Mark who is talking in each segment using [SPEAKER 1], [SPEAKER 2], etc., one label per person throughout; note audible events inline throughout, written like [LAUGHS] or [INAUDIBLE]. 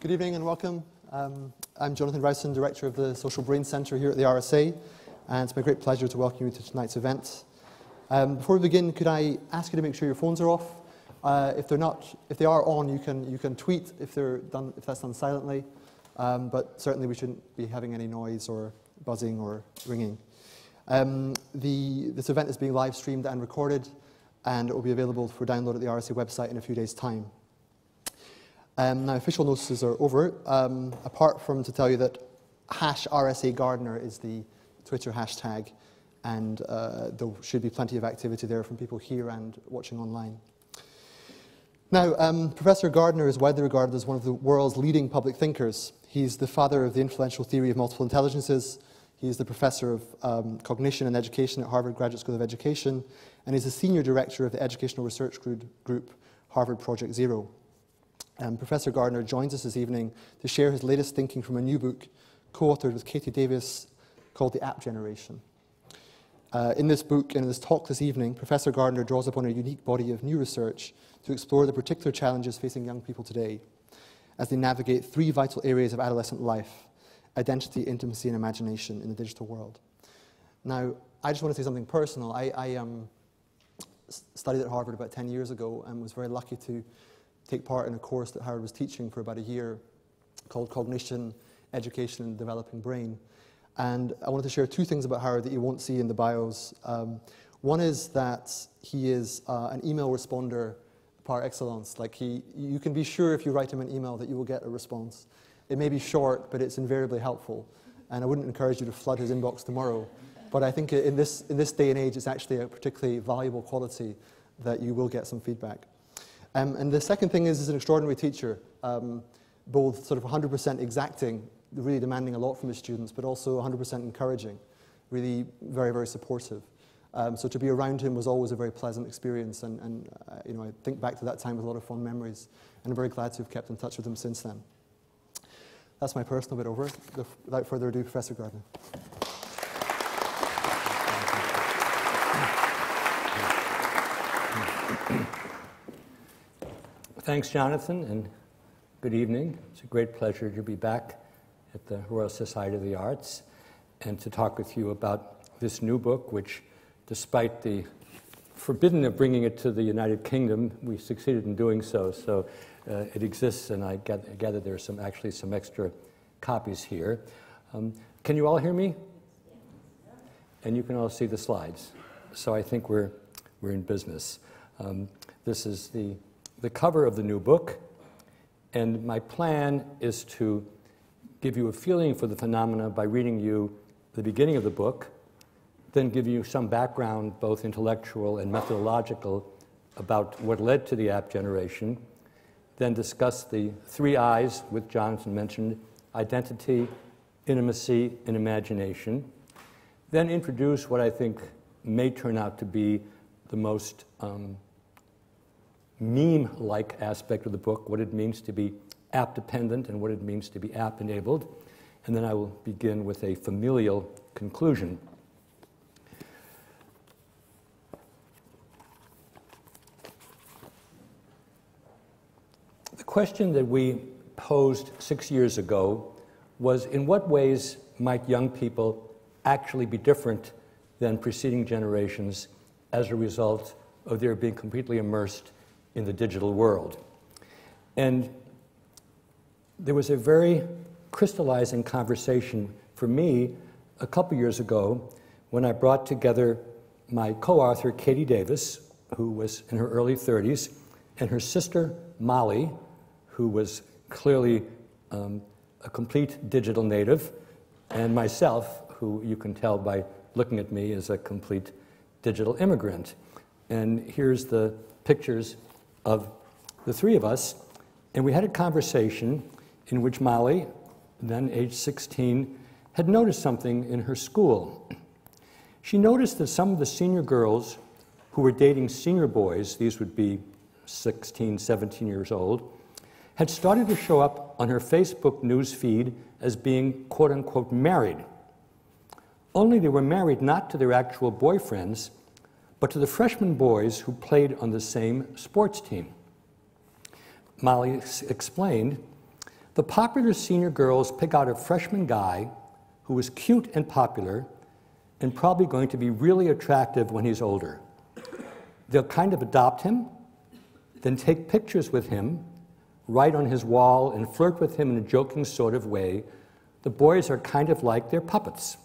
[SPEAKER 1] Good evening and welcome. Um, I'm Jonathan Rowson, Director of the Social Brain Centre here at the RSA, and it's my great pleasure to welcome you to tonight's event. Um, before we begin, could I ask you to make sure your phones are off? Uh, if they're not, if they are on, you can you can tweet if they're done if that's done silently, um, but certainly we shouldn't be having any noise or buzzing or ringing. Um, the, this event is being live streamed and recorded, and it will be available for download at the RSA website in a few days' time. Um, now, official notices are over, um, apart from to tell you that hash RSA Gardner is the Twitter hashtag, and uh, there should be plenty of activity there from people here and watching online. Now, um, Professor Gardner is widely regarded as one of the world's leading public thinkers. He's the father of the influential theory of multiple intelligences. He's the professor of um, cognition and education at Harvard Graduate School of Education, and he's the senior director of the educational research group Harvard Project Zero. Um, Professor Gardner joins us this evening to share his latest thinking from a new book co authored with Katie Davis called The App Generation. Uh, in this book and in this talk this evening, Professor Gardner draws upon a unique body of new research to explore the particular challenges facing young people today as they navigate three vital areas of adolescent life identity, intimacy, and imagination in the digital world. Now, I just want to say something personal. I, I um, studied at Harvard about 10 years ago and was very lucky to take part in a course that Howard was teaching for about a year called Cognition, Education, and Developing Brain. And I wanted to share two things about Howard that you won't see in the bios. Um, one is that he is uh, an email responder par excellence. Like he, you can be sure if you write him an email that you will get a response. It may be short, but it's invariably helpful. And I wouldn't encourage you to flood his inbox tomorrow. But I think in this, in this day and age, it's actually a particularly valuable quality that you will get some feedback. Um, and the second thing is, he's an extraordinary teacher, um, both sort of 100% exacting, really demanding a lot from his students, but also 100% encouraging, really very, very supportive. Um, so to be around him was always a very pleasant experience, and, and uh, you know, I think back to that time with a lot of fond memories, and I'm very glad to have kept in touch with him since then. That's my personal bit over. Without further ado, Professor Gardner.
[SPEAKER 2] Thanks, Jonathan, and good evening. It's a great pleasure to be back at the Royal Society of the Arts and to talk with you about this new book, which, despite the forbidden of bringing it to the United Kingdom, we succeeded in doing so. So uh, it exists, and I gather there are some actually some extra copies here. Um, can you all hear me? And you can all see the slides. So I think we're, we're in business. Um, this is the the cover of the new book, and my plan is to give you a feeling for the phenomena by reading you the beginning of the book, then give you some background, both intellectual and methodological, about what led to the app generation, then discuss the three I's, which Jonathan mentioned identity, intimacy, and imagination, then introduce what I think may turn out to be the most um, meme like aspect of the book, what it means to be app dependent and what it means to be app enabled. And then I will begin with a familial conclusion. The question that we posed six years ago was in what ways might young people actually be different than preceding generations as a result of their being completely immersed in the digital world. And there was a very crystallizing conversation for me a couple years ago when I brought together my co author, Katie Davis, who was in her early 30s, and her sister, Molly, who was clearly um, a complete digital native, and myself, who you can tell by looking at me is a complete digital immigrant. And here's the pictures of the three of us, and we had a conversation in which Molly, then age 16, had noticed something in her school. She noticed that some of the senior girls who were dating senior boys, these would be 16, 17 years old, had started to show up on her Facebook news feed as being quote unquote married. Only they were married not to their actual boyfriends, but to the freshman boys who played on the same sports team. Molly explained the popular senior girls pick out a freshman guy who is cute and popular and probably going to be really attractive when he's older. They'll kind of adopt him, then take pictures with him, write on his wall, and flirt with him in a joking sort of way. The boys are kind of like their puppets.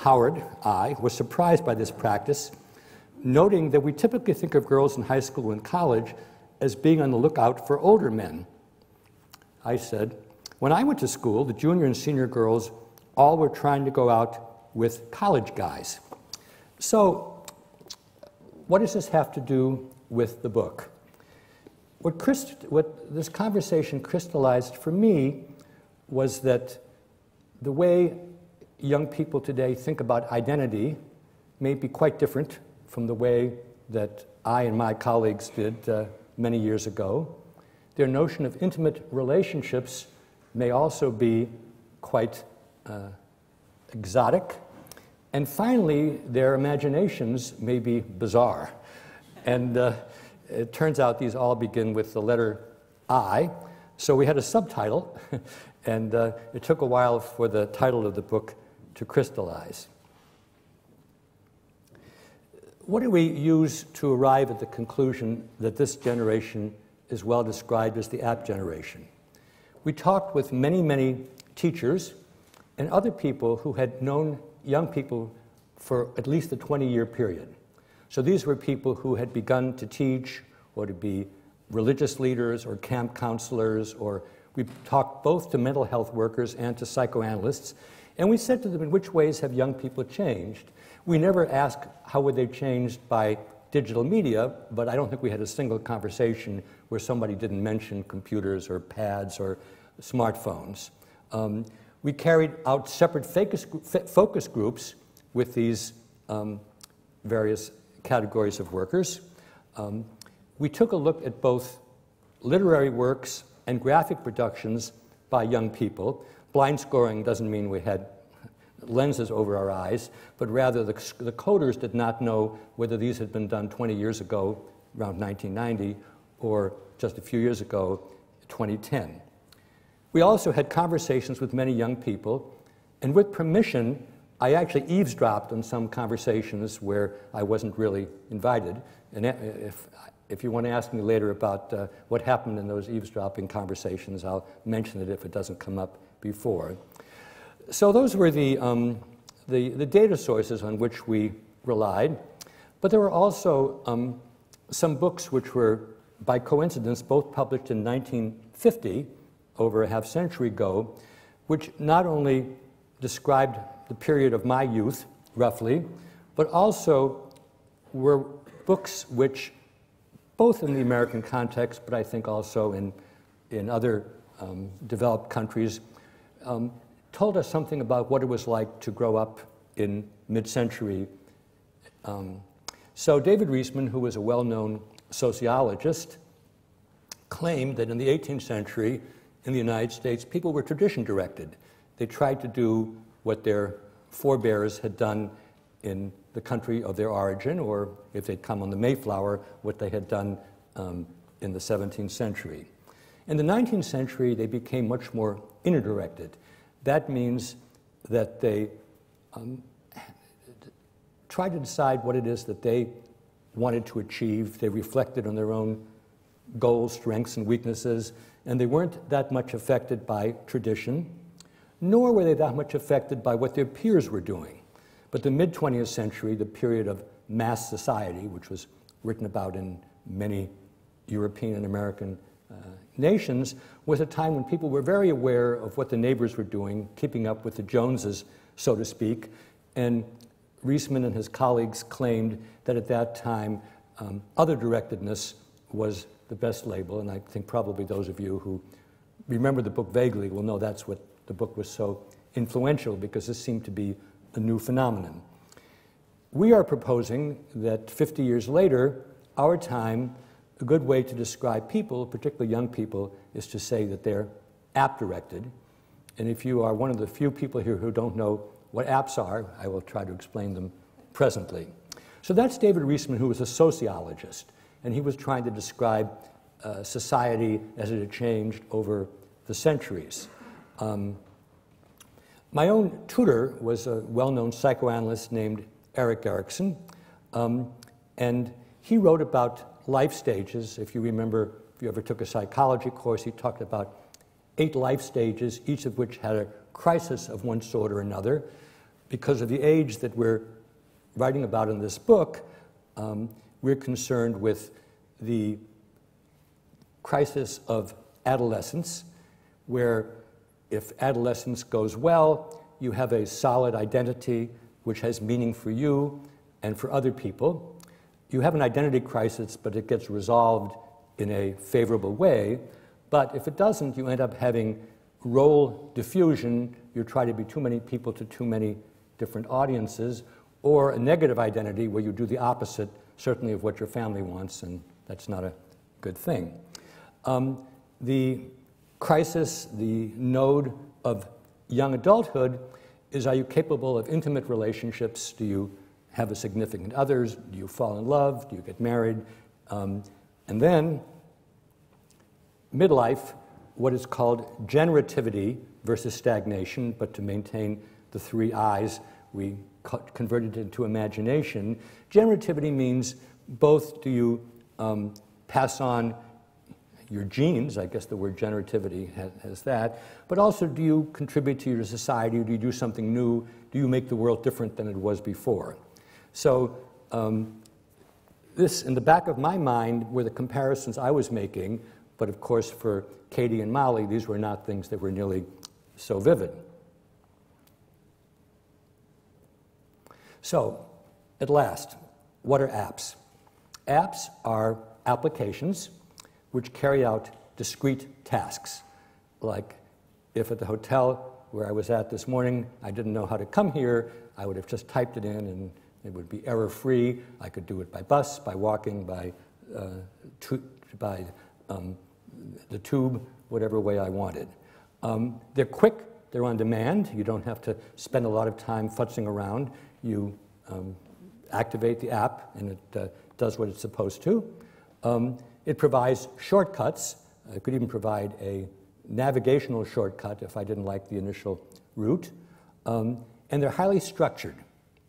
[SPEAKER 2] Howard, I, was surprised by this practice, noting that we typically think of girls in high school and college as being on the lookout for older men. I said, when I went to school, the junior and senior girls all were trying to go out with college guys. So, what does this have to do with the book? What, what this conversation crystallized for me was that the way young people today think about identity may be quite different from the way that I and my colleagues did uh, many years ago. Their notion of intimate relationships may also be quite uh, exotic. And finally, their imaginations may be bizarre. And uh, it turns out these all begin with the letter I. So we had a subtitle, [LAUGHS] and uh, it took a while for the title of the book to crystallize. What do we use to arrive at the conclusion that this generation is well described as the app generation? We talked with many, many teachers and other people who had known young people for at least a 20 year period. So these were people who had begun to teach or to be religious leaders or camp counselors, or we talked both to mental health workers and to psychoanalysts. And we said to them, in which ways have young people changed? We never asked how would they changed by digital media, but I don't think we had a single conversation where somebody didn't mention computers or pads or smartphones. Um, we carried out separate focus, groups with these um, various categories of workers. Um, we took a look at both literary works and graphic productions by young people. Blind scoring doesn't mean we had lenses over our eyes, but rather the, the coders did not know whether these had been done 20 years ago, around 1990, or just a few years ago, 2010. We also had conversations with many young people, and with permission, I actually eavesdropped on some conversations where I wasn't really invited. And if, if you want to ask me later about uh, what happened in those eavesdropping conversations, I'll mention it if it doesn't come up before. So those were the, um, the, the, data sources on which we relied. But there were also um, some books which were, by coincidence, both published in 1950, over a half century ago, which not only described the period of my youth, roughly, but also were books which, both in the American context, but I think also in, in other um, developed countries, um, told us something about what it was like to grow up in mid century. Um, so, David Riesman, who was a well known sociologist, claimed that in the 18th century in the United States, people were tradition directed. They tried to do what their forebears had done in the country of their origin, or if they'd come on the Mayflower, what they had done um, in the 17th century. In the 19th century, they became much more inner directed. That means that they um, tried to decide what it is that they wanted to achieve. They reflected on their own goals, strengths, and weaknesses, and they weren't that much affected by tradition, nor were they that much affected by what their peers were doing. But the mid 20th century, the period of mass society, which was written about in many European and American uh, nations was a time when people were very aware of what the neighbors were doing, keeping up with the Joneses, so to speak. And Riesman and his colleagues claimed that at that time, um, other directedness was the best label. And I think probably those of you who remember the book vaguely will know that's what the book was so influential because this seemed to be a new phenomenon. We are proposing that 50 years later, our time a good way to describe people, particularly young people, is to say that they're app directed. And if you are one of the few people here who don't know what apps are, I will try to explain them presently. So that's David Riesman, who was a sociologist, and he was trying to describe uh, society as it had changed over the centuries. Um, my own tutor was a well known psychoanalyst named Erik Erikson, um, and he wrote about life stages. If you remember, if you ever took a psychology course, he talked about eight life stages, each of which had a crisis of one sort or another. Because of the age that we're writing about in this book, um, we're concerned with the crisis of adolescence, where if adolescence goes well, you have a solid identity which has meaning for you and for other people. You have an identity crisis, but it gets resolved in a favorable way. But if it doesn't, you end up having role diffusion. You try to be too many people to too many different audiences, or a negative identity where you do the opposite, certainly of what your family wants, and that's not a good thing. Um, the crisis, the node of young adulthood, is are you capable of intimate relationships? Do you have a significant others? Do you fall in love? Do you get married? Um, and then, midlife, what is called generativity versus stagnation, but to maintain the three I's, we converted it into imagination. Generativity means both do you um, pass on your genes, I guess the word generativity has, has, that, but also do you contribute to your society? Do you do something new? Do you make the world different than it was before? So, um, this, in the back of my mind, were the comparisons I was making, but of course, for Katie and Molly, these were not things that were nearly so vivid. So, at last, what are apps? Apps are applications which carry out discrete tasks. Like if at the hotel where I was at this morning, I didn't know how to come here, I would have just typed it in and it would be error free. I could do it by bus, by walking, by, uh, tu- by um, the tube, whatever way I wanted. Um, they're quick, they're on demand. You don't have to spend a lot of time futzing around. You um, activate the app and it uh, does what it's supposed to. Um, it provides shortcuts. It could even provide a navigational shortcut if I didn't like the initial route. Um, and they're highly structured.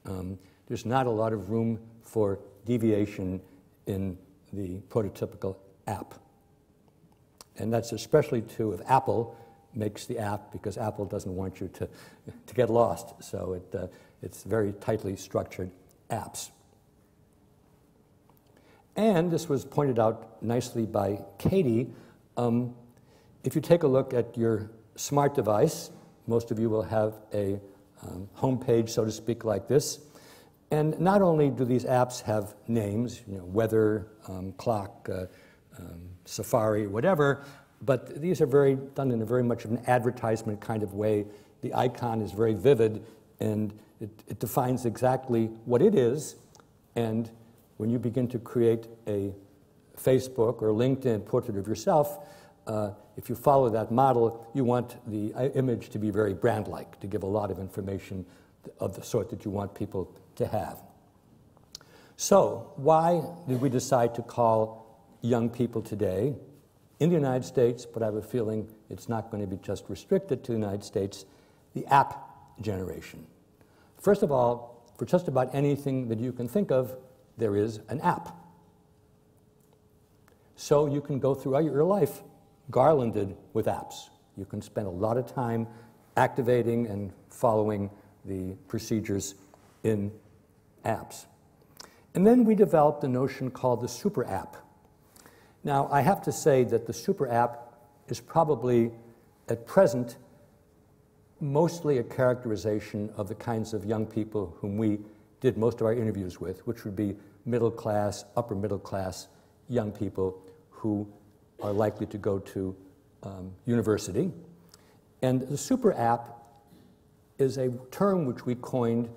[SPEAKER 2] Um, there's not a lot of room for deviation in the prototypical app. And that's especially true if Apple makes the app because Apple doesn't want you to, [LAUGHS] to get lost. So it, uh, it's very tightly structured apps. And this was pointed out nicely by Katie. Um, if you take a look at your smart device, most of you will have a um, home page, so to speak, like this. And not only do these apps have names, you know, weather, um, clock, uh, um, Safari, whatever, but these are very done in a very much of an advertisement kind of way. The icon is very vivid, and it, it defines exactly what it is, and when you begin to create a Facebook or LinkedIn portrait of yourself, uh, if you follow that model, you want the uh, image to be very brand like, to give a lot of information of the sort that you want people to have. So, why did we decide to call young people today in the United States, but I have a feeling it's not going to be just restricted to the United States, the app generation? First of all, for just about anything that you can think of, there is an app. So you can go throughout your life garlanded with apps. You can spend a lot of time activating and following the procedures in apps. And then we developed a notion called the super app. Now, I have to say that the super app is probably, at present, mostly a characterization of the kinds of young people whom we did most of our interviews with, which would be middle class, upper middle class young people who are likely to go to um, university. And the super app is a term which we coined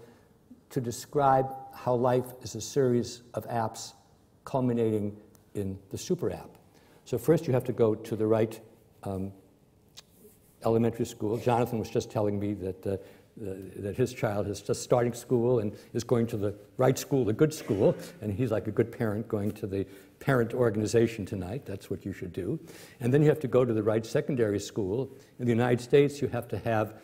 [SPEAKER 2] to describe how life is a series of apps culminating in the super app. So, first you have to go to the right um, elementary school. Jonathan was just telling me that uh, that his child is just starting school and is going to the right school, the good school, and he's like a good parent going to the parent organization tonight. That's what you should do. And then you have to go to the right secondary school. In the United States, you have to have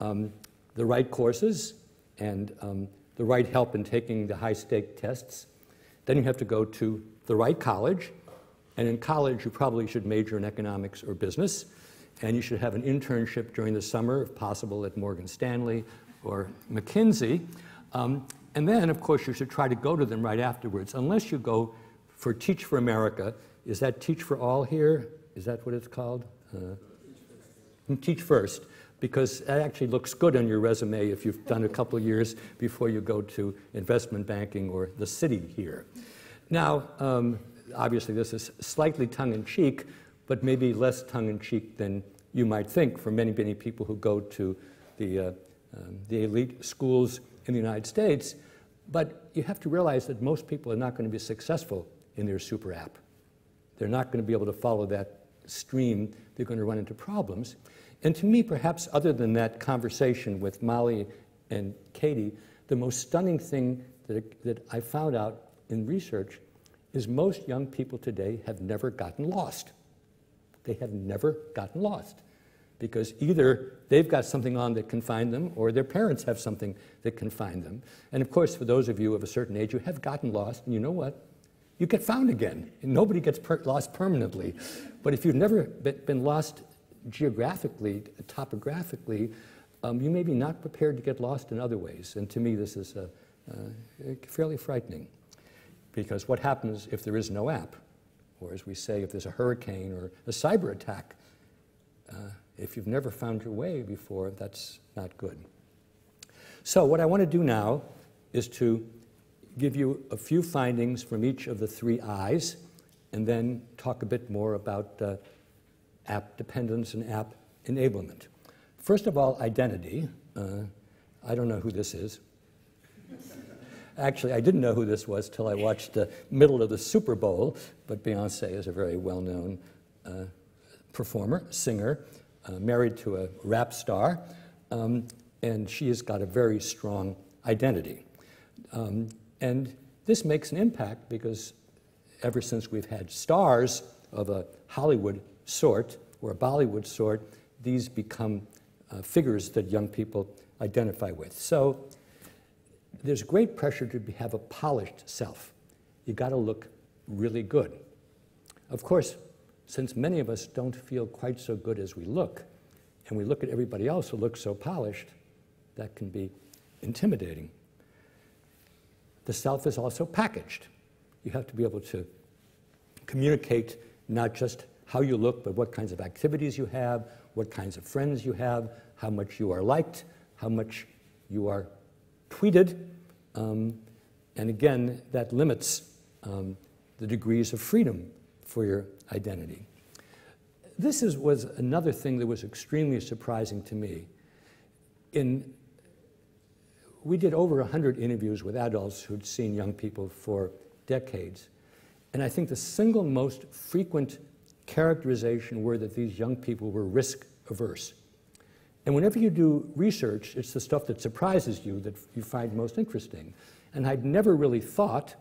[SPEAKER 2] um, the right courses and um, the right help in taking the high stake tests. Then you have to go to the right college. And in college, you probably should major in economics or business and you should have an internship during the summer, if possible, at Morgan Stanley or McKinsey. Um, and then, of course, you should try to go to them right afterwards, unless you go for Teach for America. Is that Teach for All here? Is that what it's called? Uh, teach First, because that actually looks good on your resume if you've done a couple of years before you go to investment banking or the city here. Now, um, obviously, this is slightly tongue in cheek, but maybe less tongue in cheek than you might think for many, many people who go to the, uh, um, the elite schools in the United States. But you have to realize that most people are not going to be successful in their super app. They're not going to be able to follow that stream. They're going to run into problems. And to me, perhaps other than that conversation with Molly and Katie, the most stunning thing that, that I found out in research is most young people today have never gotten lost. They have never gotten lost because either they've got something on that can find them or their parents have something that can find them. And of course, for those of you of a certain age who have gotten lost, and you know what? You get found again. Nobody gets per lost permanently. But if you've never been lost geographically, topographically, um, you may be not prepared to get lost in other ways. And to me, this is uh, uh, fairly frightening. Because what happens if there is no app? Or as we say, if there's a hurricane or a cyber attack, uh, if you've never found your way before, that's not good. So, what I want to do now is to give you a few findings from each of the three I's and then talk a bit more about uh, app dependence and app enablement. First of all, identity. Uh, I don't know who this is. Actually, I didn't know who this was till I watched the middle of the Super Bowl, but Beyonce is a very well known uh, performer, singer, uh, married to a rap star, um, and she has got a very strong identity. Um, and this makes an impact because ever since we've had stars of a Hollywood sort or a Bollywood sort, these become uh, figures that young people identify with. So there's great pressure to have a polished self. You got to look really good. Of course, since many of us don't feel quite so good as we look, and we look at everybody else who looks so polished, that can be intimidating. The self is also packaged. You have to be able to communicate not just how you look, but what kinds of activities you have, what kinds of friends you have, how much you are liked, how much you are tweeted, um, and again, that limits um, the degrees of freedom for your identity. This is, was another thing that was extremely surprising to me. In, we did over 100 interviews with adults who'd seen young people for decades. And I think the single most frequent characterization were that these young people were risk averse. And whenever you do research, it's the stuff that surprises you that you find most interesting. And I'd never really thought,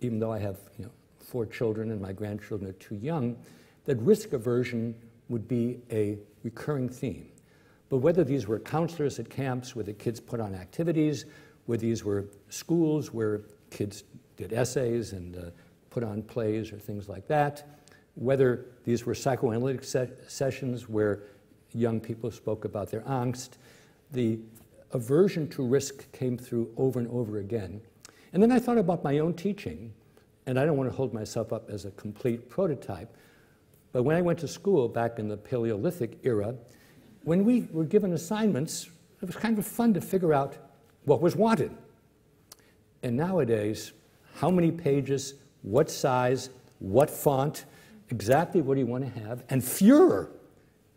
[SPEAKER 2] even though I have you know, four children and my grandchildren are too young, that risk aversion would be a recurring theme. But whether these were counselors at camps where the kids put on activities, whether these were schools where kids did essays and uh, put on plays or things like that, whether these were psychoanalytic se sessions where young people spoke about their angst. The aversion to risk came through over and over again. And then I thought about my own teaching, and I don't want to hold myself up as a complete prototype, but when I went to school back in the Paleolithic era, when we were given assignments, it was kind of fun to figure out what was wanted. And nowadays, how many pages, what size, what font, exactly what do you want to have, and fewer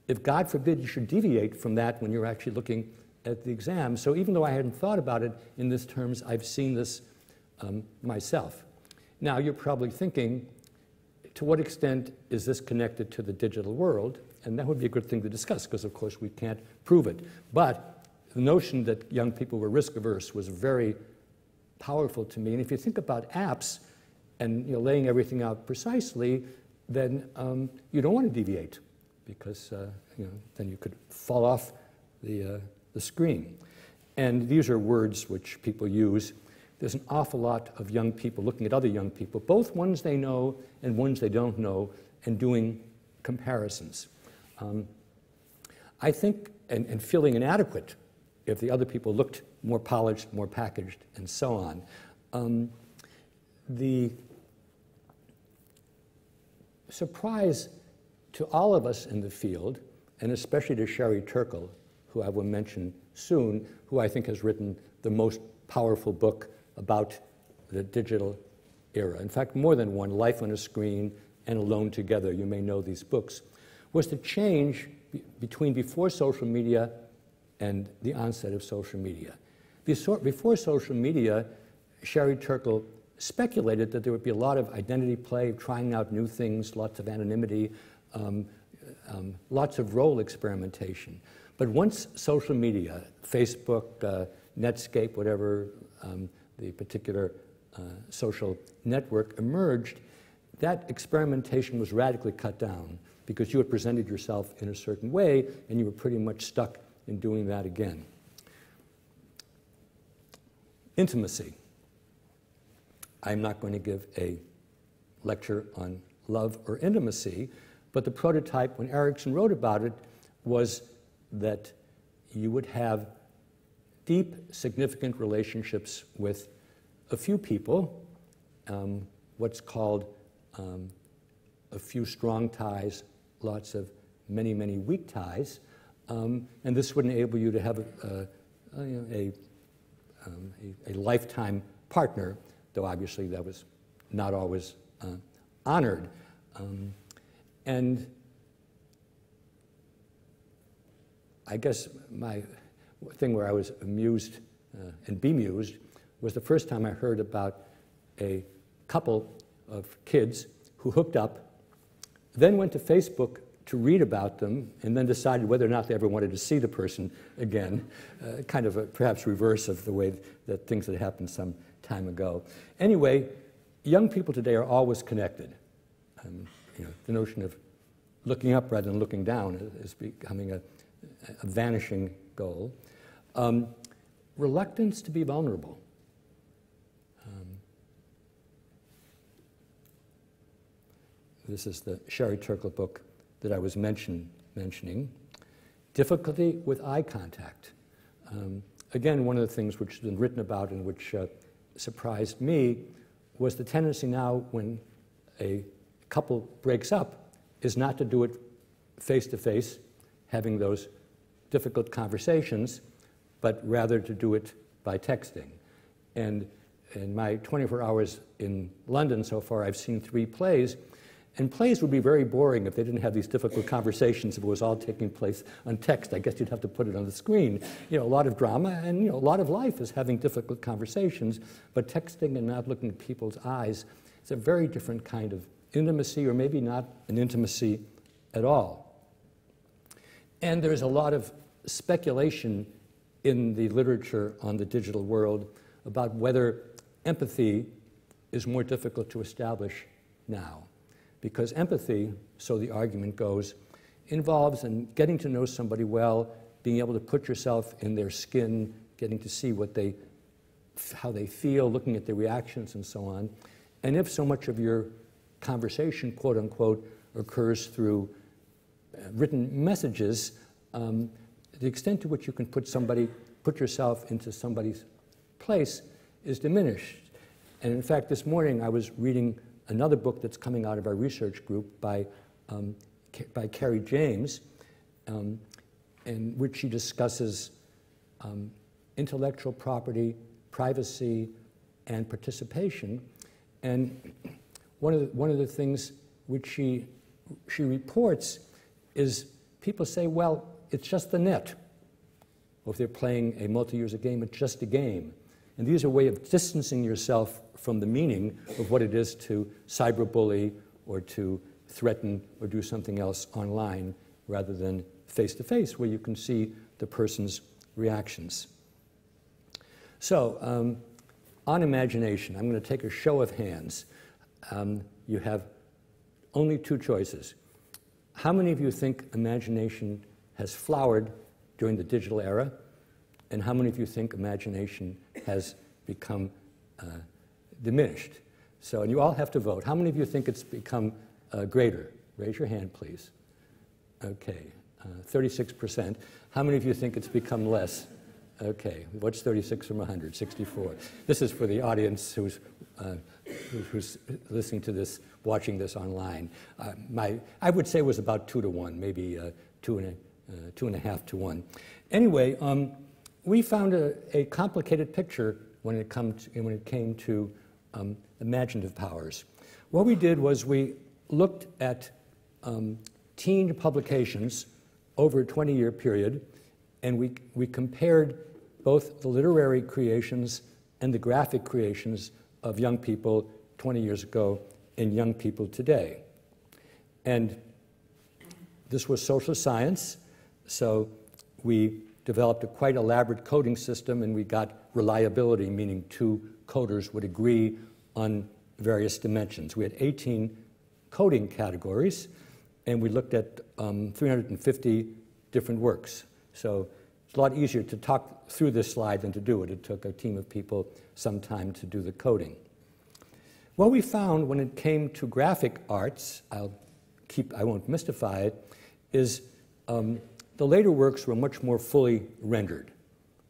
[SPEAKER 2] if God forbid you should deviate from that when you're actually looking at the exam. So even though I hadn't thought about it in this terms, I've seen this um, myself. Now you're probably thinking, to what extent is this connected to the digital world? And that would be a good thing to discuss because, of course, we can't prove it. But the notion that young people were risk averse was very powerful to me. And if you think about apps and you know, laying everything out precisely, then um, you don't want to deviate because uh, you know, then you could fall off the, uh, the screen. And these are words which people use. There's an awful lot of young people looking at other young people, both ones they know and ones they don't know, and doing comparisons. Um, I think, and, and feeling inadequate if the other people looked more polished, more packaged, and so on. Um, the surprise to all of us in the field, and especially to Sherry Turkle, who I will mention soon, who I think has written the most powerful book about the digital era. In fact, more than one, Life on a Screen and Alone Together, you may know these books, was the change between before social media and the onset of social media. Before social media, Sherry Turkle speculated that there would be a lot of identity play, trying out new things, lots of anonymity, um, um, lots of role experimentation. But once social media, Facebook, uh, Netscape, whatever um, the particular uh, social network emerged, that experimentation was radically cut down because you had presented yourself in a certain way and you were pretty much stuck in doing that again. Intimacy. I'm not going to give a lecture on love or intimacy, but the prototype, when Erikson wrote about it, was that you would have deep, significant relationships with a few people, um, what's called um, a few strong ties, lots of many, many weak ties, um, and this would enable you to have a, a, a, um, a, lifetime partner, though obviously that was not always uh, honored. And I guess my thing where I was amused uh, and bemused was the first time I heard about a couple of kids who hooked up, then went to Facebook to read about them and then decided whether or not they ever wanted to see the person again. Uh, kind of a perhaps reverse of the way that things had happened some time ago. Anyway, young people today are always connected. Um, you know, the notion of looking up rather than looking down is becoming a, a vanishing goal. Um, reluctance to be vulnerable. Um, this is the Sherry Turkle book, that I was mention, mentioning. Difficulty with eye contact. Um, again, one of the things which has been written about and which uh, surprised me was the tendency now when a couple breaks up is not to do it face to face, having those difficult conversations, but rather to do it by texting. And in my 24 hours in London so far, I've seen three plays and plays would be very boring if they didn't have these difficult conversations, if it was all taking place on text. I guess you'd have to put it on the screen. You know, a lot of drama and you know, a lot of life is having difficult conversations, but texting and not looking at people's eyes is a very different kind of intimacy, or maybe not an intimacy at all. And there's a lot of speculation in the literature on the digital world about whether empathy is more difficult to establish now. Because empathy, so the argument goes, involves in getting to know somebody well, being able to put yourself in their skin, getting to see what they, how they feel, looking at their reactions and so on. And if so much of your conversation, quote unquote, occurs through uh, written messages, um, the extent to which you can put somebody, put yourself into somebody's place is diminished. And in fact, this morning I was reading another book that's coming out of our research group by, um, by Carrie James, um, in which she discusses um, intellectual property, privacy, and participation. And one of the, one of the things which she, she reports is people say, well, it's just the net. Or if they're playing a multi-user game, it's just a game. And these are a way of distancing yourself from the meaning of what it is to cyberbully or to threaten or do something else online rather than face to face, where you can see the person's reactions. So, um, on imagination, I'm going to take a show of hands. Um, you have only two choices. How many of you think imagination has flowered during the digital era? And how many of you think imagination has become uh, diminished? So, and you all have to vote. How many of you think it's become uh, greater? Raise your hand, please. Okay, uh, 36%. How many of you think it's become less? Okay, what's 36 from 100? 64. This is for the audience who's, uh, who's listening to this, watching this online. Uh, my, I would say it was about two to one, maybe uh, two, and a, uh, two and a half to one. Anyway, um, we found a, a, complicated picture when it, come to, when it came to um, imaginative powers. What we did was we looked at um, teen publications over a 20 year period, and we, we compared both the literary creations and the graphic creations of young people 20 years ago and young people today. And this was social science, so we developed a quite elaborate coding system and we got reliability, meaning two coders would agree on various dimensions. We had 18 coding categories and we looked at um, 350 different works. So it's a lot easier to talk through this slide than to do it. It took a team of people some time to do the coding. What we found when it came to graphic arts, I'll keep, I won't mystify it, is um, the later works were much more fully rendered.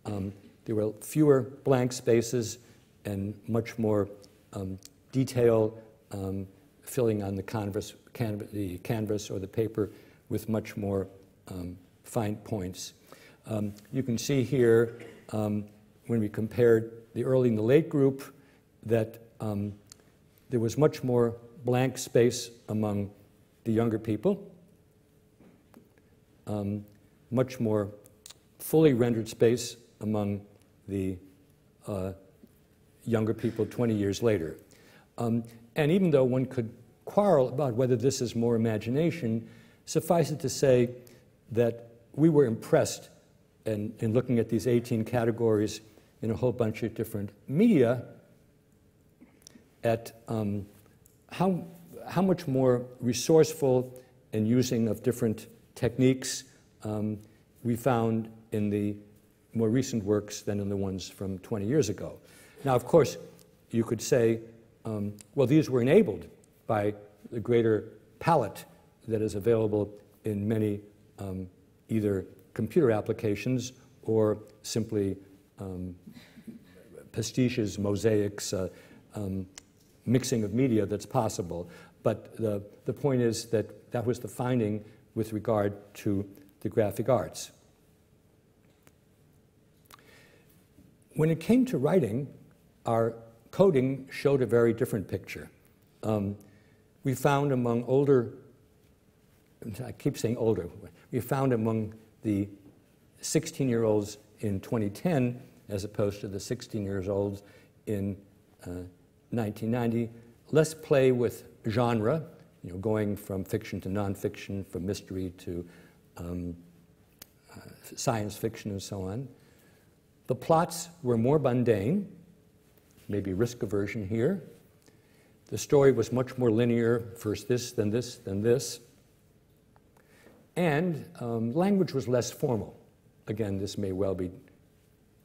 [SPEAKER 2] Um, there were fewer blank spaces and much more um, detail um, filling on the canvas, the canvas or the paper with much more um, fine points. Um, you can see here um, when we compared the early and the late group that um, there was much more blank space among the younger people, um, much more fully rendered space among the uh, younger people 20 years later. Um, and even though one could quarrel about whether this is more imagination, suffice it to say that we were impressed in, in looking at these 18 categories in a whole bunch of different media at um, how, how much more resourceful and using of different techniques um, we found in the more recent works than in the ones from 20 years ago. Now, of course, you could say, um, well, these were enabled by the greater palette that is available in many um, either computer applications or simply um, pastiches, mosaics, uh, um, mixing of media that's possible. But the, the point is that that was the finding with regard to the graphic arts. When it came to writing, our coding showed a very different picture. Um, we found among older, I keep saying older, we found among the 16 year olds in 2010 as opposed to the 16 years olds in uh, 1990 less play with genre, you know, going from fiction to nonfiction, from mystery to um, uh, science fiction and so on. The plots were more mundane, maybe risk aversion here. The story was much more linear, first this, then this, then this. And um, language was less formal. Again, this may well be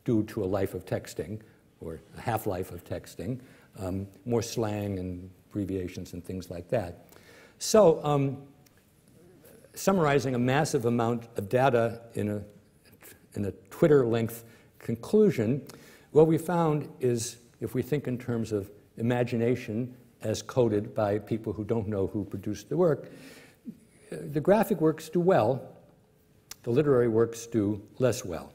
[SPEAKER 2] due to a life of texting or a half life of texting, um, more slang and abbreviations and things like that. So, um, summarizing a massive amount of data in a, in a Twitter length conclusion, what we found is if we think in terms of imagination as coded by people who don't know who produced the work, the graphic works do well, the literary works do less well.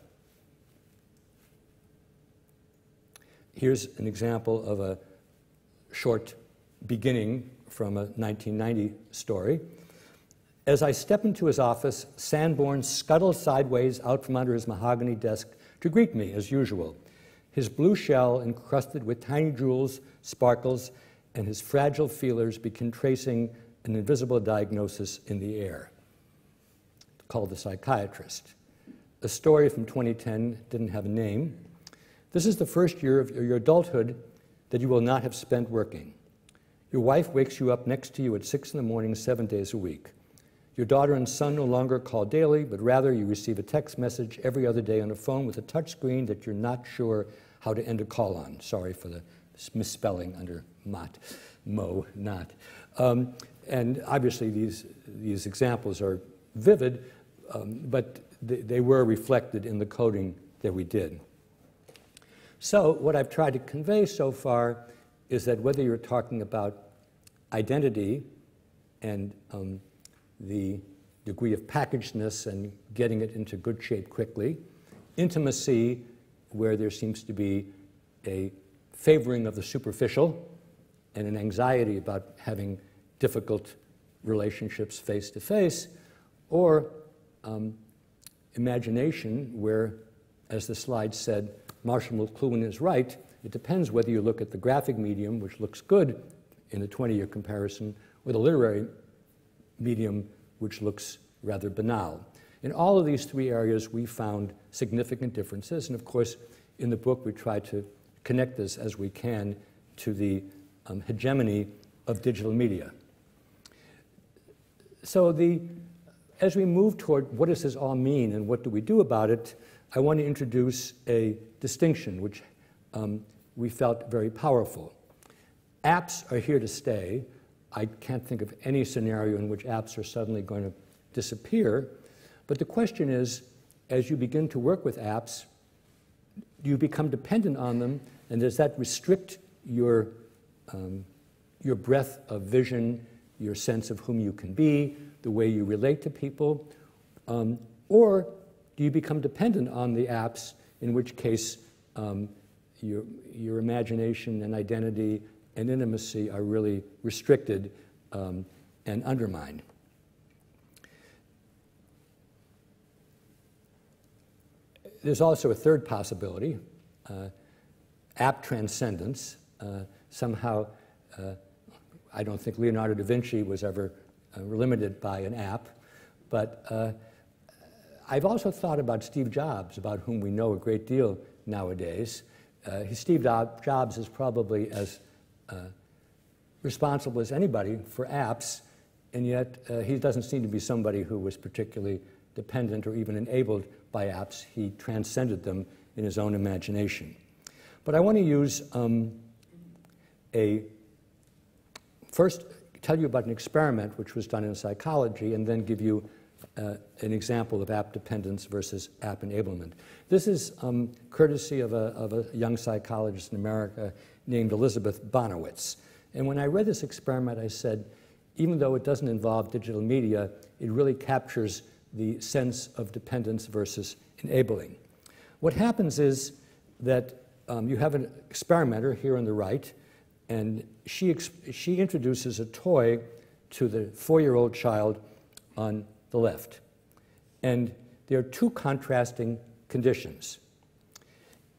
[SPEAKER 2] Here's an example of a short beginning from a 1990 story. As I step into his office, Sanborn scuttles sideways out from under his mahogany desk to greet me, as usual. His blue shell, encrusted with tiny jewels, sparkles, and his fragile feelers begin tracing an invisible diagnosis in the air, called the psychiatrist. a story from 2010 didn't have a name. This is the first year of your adulthood that you will not have spent working. Your wife wakes you up next to you at 6 in the morning, seven days a week. Your daughter and son no longer call daily, but rather you receive a text message every other day on a phone with a touch screen that you're not sure how to end a call on. Sorry for the misspelling under mot, mo, not. Um, and obviously, these, these examples are vivid, um, but they, they were reflected in the coding that we did. So, what I've tried to convey so far is that whether you're talking about identity and um, the degree of packagedness and getting it into good shape quickly, intimacy, where there seems to be a favoring of the superficial and an anxiety about having difficult relationships face to face, or um, imagination, where, as the slide said, Marshall McLuhan is right. It depends whether you look at the graphic medium, which looks good in the 20 year comparison, or the literary medium, which looks rather banal. In all of these three areas, we found significant differences. And of course, in the book, we try to connect this as we can to the um, hegemony of digital media. So, the, as we move toward what does this all mean and what do we do about it, I want to introduce a distinction which um, we felt very powerful. Apps are here to stay. I can't think of any scenario in which apps are suddenly going to disappear. But the question is as you begin to work with apps, do you become dependent on them and does that restrict your, um, your breadth of vision, your sense of whom you can be, the way you relate to people? Um, or do you become dependent on the apps, in which case um, your, your imagination and identity and intimacy are really restricted um, and undermined? There's also a third possibility. Uh, app transcendence. Uh, somehow, uh, I don't think Leonardo da Vinci was ever uh, limited by an app, but uh, I've also thought about Steve Jobs, about whom we know a great deal nowadays. Uh, Steve Jobs is probably as responsible as anybody for apps, and yet he doesn't seem to be somebody who was particularly dependent or even enabled by apps. He transcended them in his own imagination. But I want to use um, a first tell you about an experiment which was done in psychology and then give you uh, an example of app dependence versus app enablement. This is um, courtesy of a, of a young psychologist in America named Elizabeth Bonawitz. And when I read this experiment, I said, even though it doesn't involve digital media, it really captures the sense of dependence versus enabling. What happens is that um, you have an experimenter here on the right, and she, she introduces a toy to the four year old child on the left. And there are two contrasting conditions.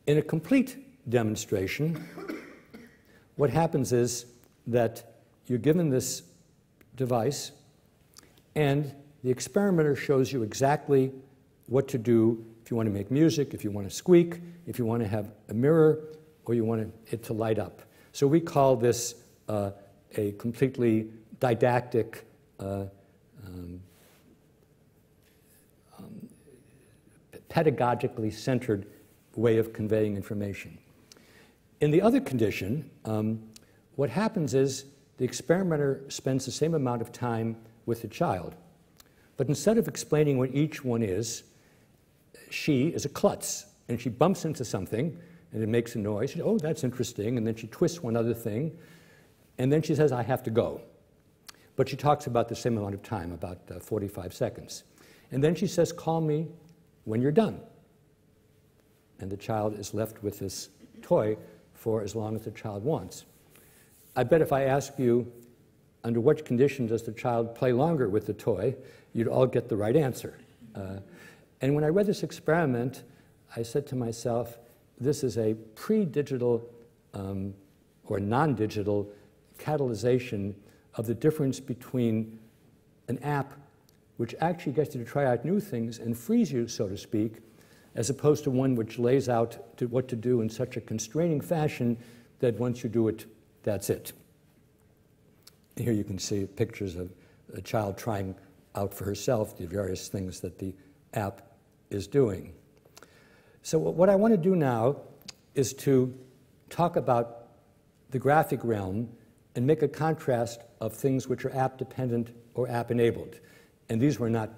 [SPEAKER 2] In a complete demonstration, what happens is that you're given this device, and the experimenter shows you exactly what to do if you want to make music, if you want to squeak, if you want to have a mirror, or you want it to light up. So we call this uh, a completely didactic, uh, um, um, pedagogically centered way of conveying information. In the other condition, um, what happens is the experimenter spends the same amount of time with the child. But instead of explaining what each one is, she is a klutz, and she bumps into something, and it makes a noise. She, oh, that's interesting. And then she twists one other thing, and then she says, I have to go. But she talks about the same amount of time, about uh, 45 seconds. And then she says, Call me when you're done. And the child is left with this toy for as long as the child wants. I bet if I ask you, under what condition does the child play longer with the toy, you'd all get the right answer. Uh, and when I read this experiment, I said to myself, this is a pre digital um, or non digital catalyzation of the difference between an app which actually gets you to try out new things and frees you, so to speak, as opposed to one which lays out to what to do in such a constraining fashion that once you do it, that's it. Here you can see pictures of a child trying out for herself the various things that the app is doing. So, what I want to do now is to talk about the graphic realm and make a contrast of things which are app dependent or app enabled. And these were not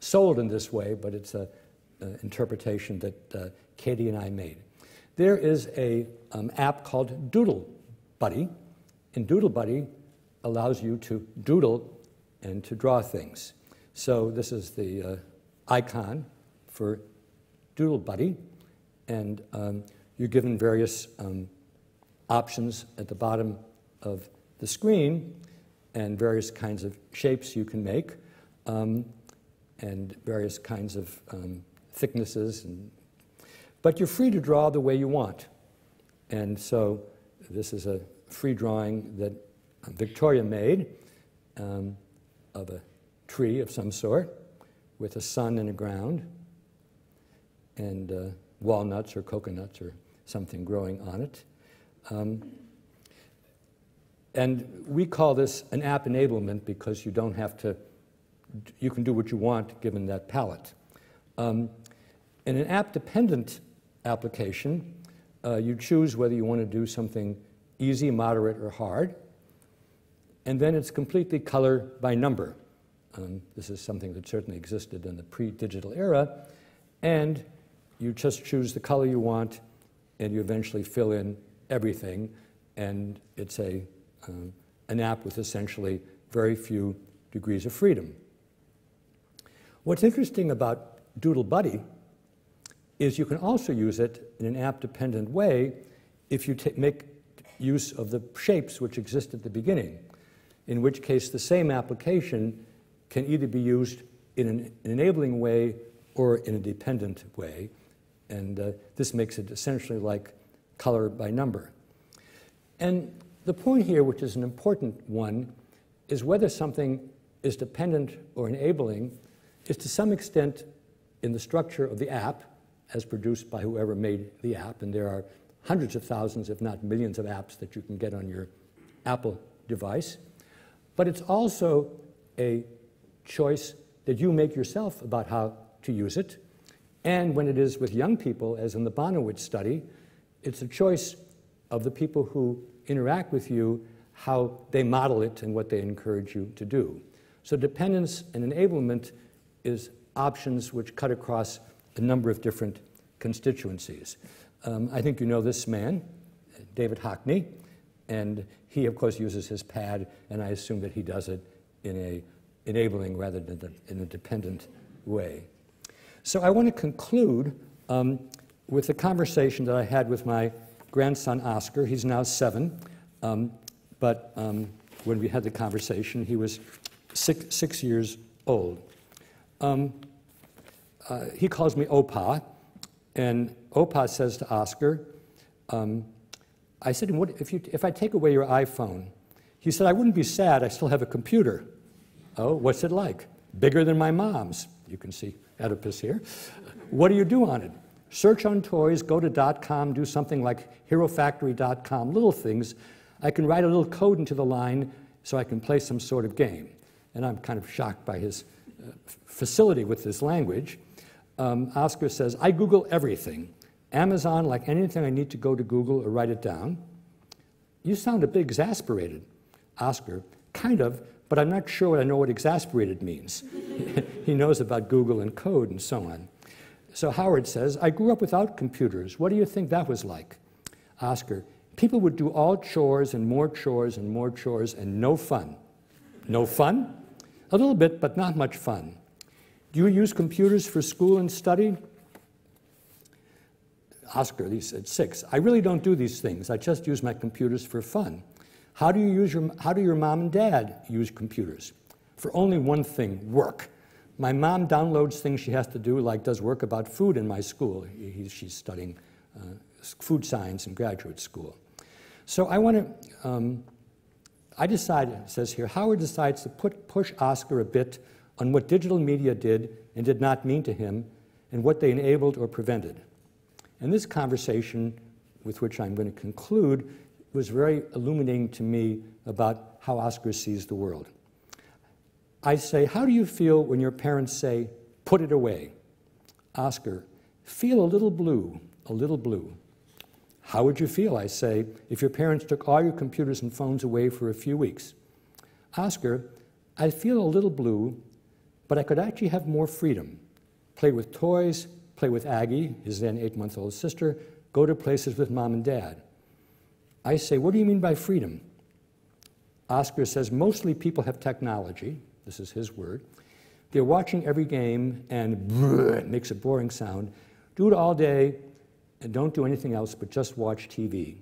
[SPEAKER 2] sold in this way, but it's an interpretation that uh, Katie and I made. There is an um, app called Doodle Buddy, and Doodle Buddy allows you to doodle and to draw things. So this is the uh, icon for Doodle Buddy, and um, you're given various um, options at the bottom of the screen and various kinds of shapes you can make um, and various kinds of um, thicknesses. And, but you're free to draw the way you want. And so this is a free drawing that Victoria made um, of a tree of some sort with a sun and a ground and uh, walnuts or coconuts or something growing on it. Um, and we call this an app enablement because you don't have to, you can do what you want given that palette. Um, in an app dependent application, uh, you choose whether you want to do something easy, moderate, or hard. And then it's completely color by number. Um, this is something that certainly existed in the pre digital era. And you just choose the color you want, and you eventually fill in everything. And it's a, uh, an app with essentially very few degrees of freedom. What's interesting about Doodle Buddy is you can also use it in an app dependent way if you make use of the shapes which exist at the beginning, in which case the same application can either be used in an enabling way or in a dependent way. And uh, this makes it essentially like color by number. And the point here, which is an important one, is whether something is dependent or enabling is to some extent in the structure of the app as produced by whoever made the app. And there are hundreds of thousands, if not millions, of apps that you can get on your Apple device. But it's also a choice that you make yourself about how to use it. And when it is with young people, as in the Bonawitz study, it's a choice of the people who interact with you, how they model it and what they encourage you to do. So dependence and enablement is options which cut across a number of different constituencies. Um, I think you know this man, David Hockney, and he, of course, uses his pad, and I assume that he does it in a enabling rather than in a dependent way. So I want to conclude um, with a conversation that I had with my grandson Oscar. He's now seven, um, but um, when we had the conversation, he was six, six years old. Um, uh, he calls me Opa, and Opa says to Oscar, um, I said, what, if, you, if I take away your iPhone, he said, I wouldn't be sad, I still have a computer. Oh, what's it like? Bigger than my mom's. You can see Oedipus here. What do you do on it? Search on toys, go to .com, do something like HeroFactory.com, little things. I can write a little code into the line so I can play some sort of game. And I'm kind of shocked by his uh, facility with this language. Um, Oscar says, I Google everything. Amazon, like anything I need to go to Google or write it down. You sound a bit exasperated. Oscar, kind of, but I'm not sure I know what exasperated means. [LAUGHS] he knows about Google and code and so on. So Howard says, I grew up without computers. What do you think that was like? Oscar, people would do all chores and more chores and more chores and no fun. No fun? A little bit, but not much fun. Do you use computers for school and study? Oscar, he said, six. I really don't do these things. I just use my computers for fun. How do you use your, how do your mom and dad use computers? For only one thing, work. My mom downloads things she has to do, like does work about food in my school. He, she's studying uh, food science in graduate school. So I want to, um, I decided, says here, Howard decides to put, push Oscar a bit on what digital media did and did not mean to him, and what they enabled or prevented. And this conversation, with which I'm going to conclude, was very illuminating to me about how Oscar sees the world. I say, How do you feel when your parents say, put it away? Oscar, feel a little blue, a little blue. How would you feel, I say, if your parents took all your computers and phones away for a few weeks? Oscar, I feel a little blue, but I could actually have more freedom. Play with toys, play with Aggie, his then eight month old sister, go to places with mom and dad. I say, What do you mean by freedom? Oscar says, Mostly people have technology. This is his word. They're watching every game and brrr, makes a boring sound. Do it all day and don't do anything else but just watch TV.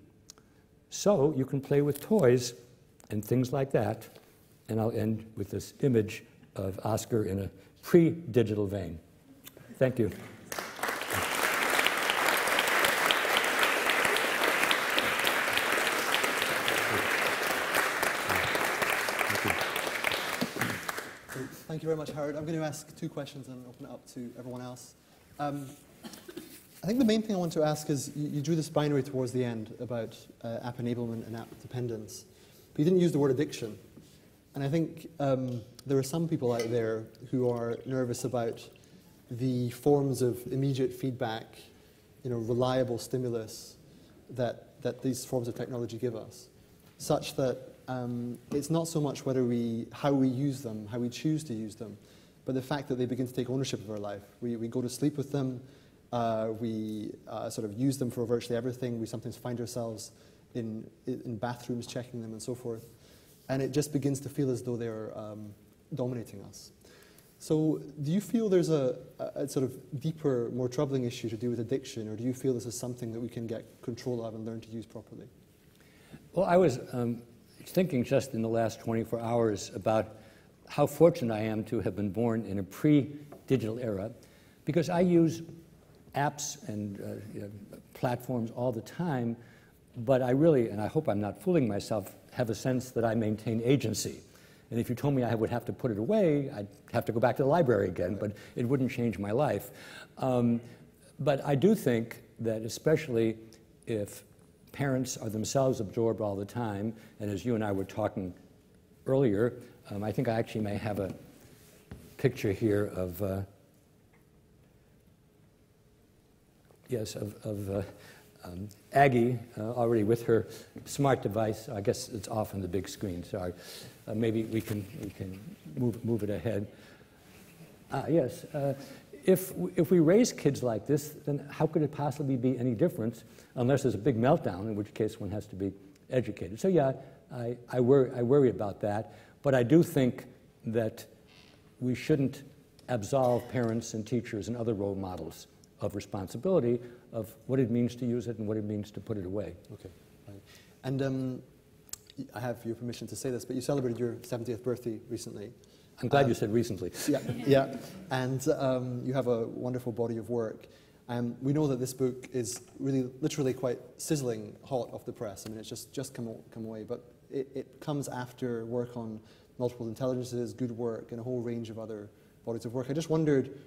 [SPEAKER 2] So you can play with toys and things like that. And I'll end with this image of Oscar in a pre digital vein. Thank you.
[SPEAKER 1] Thank you very much, Howard. I'm going to ask two questions and open it up to everyone else. Um, I think the main thing I want to ask is you, you drew this binary towards the end about uh, app enablement and app dependence, but you didn't use the word addiction. And I think um, there are some people out there who are nervous about the forms of immediate feedback, you know, reliable stimulus that, that these forms of technology give us, such that um, it's not so much whether we, how we use them, how we choose to use them, but the fact that they begin to take ownership of our life. We, we go to sleep with them, uh, we uh, sort of use them for virtually everything. We sometimes find ourselves in, in bathrooms checking them and so forth. And it just begins to feel as though they're um, dominating us. So, do you feel there's a, a, sort of deeper, more troubling issue to do with addiction, or do you feel this is something that we can get control of and learn to use properly?
[SPEAKER 2] Well, I was um, thinking just in the last 24 hours about how fortunate I am to have been born in a pre digital era because I use apps and uh, you know, platforms all the time, but I really, and I hope I'm not fooling myself, have a sense that I maintain agency. And if you told me I would have to put it away, I'd have to go back to the library again, but it wouldn't change my life. Um, but I do think that, especially if parents are themselves absorbed all the time, and as you and I were talking earlier, um, I think I actually may have a picture here of. Uh, yes, of, of uh, um, Aggie uh, already with her smart device. I guess it's off on the big screen. Sorry. Uh, maybe we can, we can move, move it ahead. Ah, yes. If, if we raise kids like this, then how could it possibly be any difference unless there's a big meltdown, in which case one has to be educated? So, yeah, I, I, worry, I worry about that. But I do think that we shouldn't absolve parents and teachers and other role models of responsibility of what it means to use it and what it means to put it away.
[SPEAKER 1] Okay, right. And um, I have your permission to say this, but you celebrated your 70th birthday recently.
[SPEAKER 2] I'm glad um, you said recently.
[SPEAKER 1] Yeah, yeah. And um, you have a wonderful body of work. Um, we know that this book is really, literally quite sizzling hot off the press. I mean, it's just, just come, come away. But it, it comes after work on multiple intelligences, good work, and a whole range of other bodies of work. I just wondered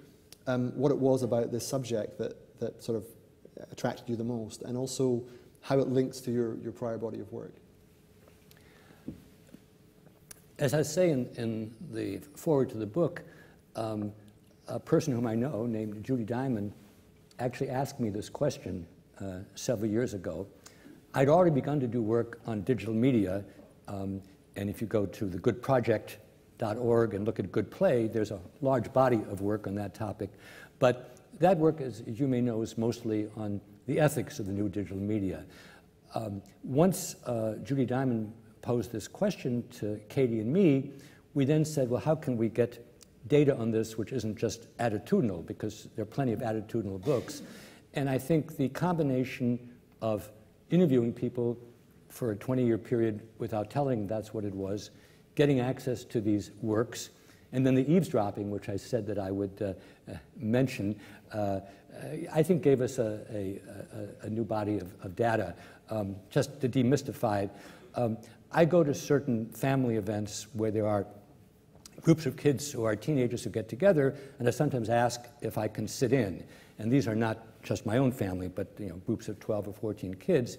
[SPEAKER 1] um, what it was about this subject that, that sort of attracted you the most, and also how it links to your, your prior body of work.
[SPEAKER 2] As I say in, in the foreword to the book, um, a person whom I know named Judy Diamond actually asked me this question uh, several years ago. I'd already begun to do work on digital media, um, and if you go to the Good Project and look at Good Play, there's a large body of work on that topic. But that work, as, as you may know, is mostly on the ethics of the new digital media. Um, once uh, Judy Diamond posed this question to Katie and me, we then said, well, how can we get data on this which isn't just attitudinal, because there are plenty of attitudinal books. And I think the combination of interviewing people for a 20 year period without telling that's what it was, getting access to these works, and then the eavesdropping, which I said that I would uh, uh, mention, uh, I think gave us a, a, a, a new body of, of data. Um, just to demystify it, um, I go to certain family events where there are groups of kids who are teenagers who get together, and I sometimes ask if I can sit in. And these are not just my own family, but you know, groups of 12 or 14 kids.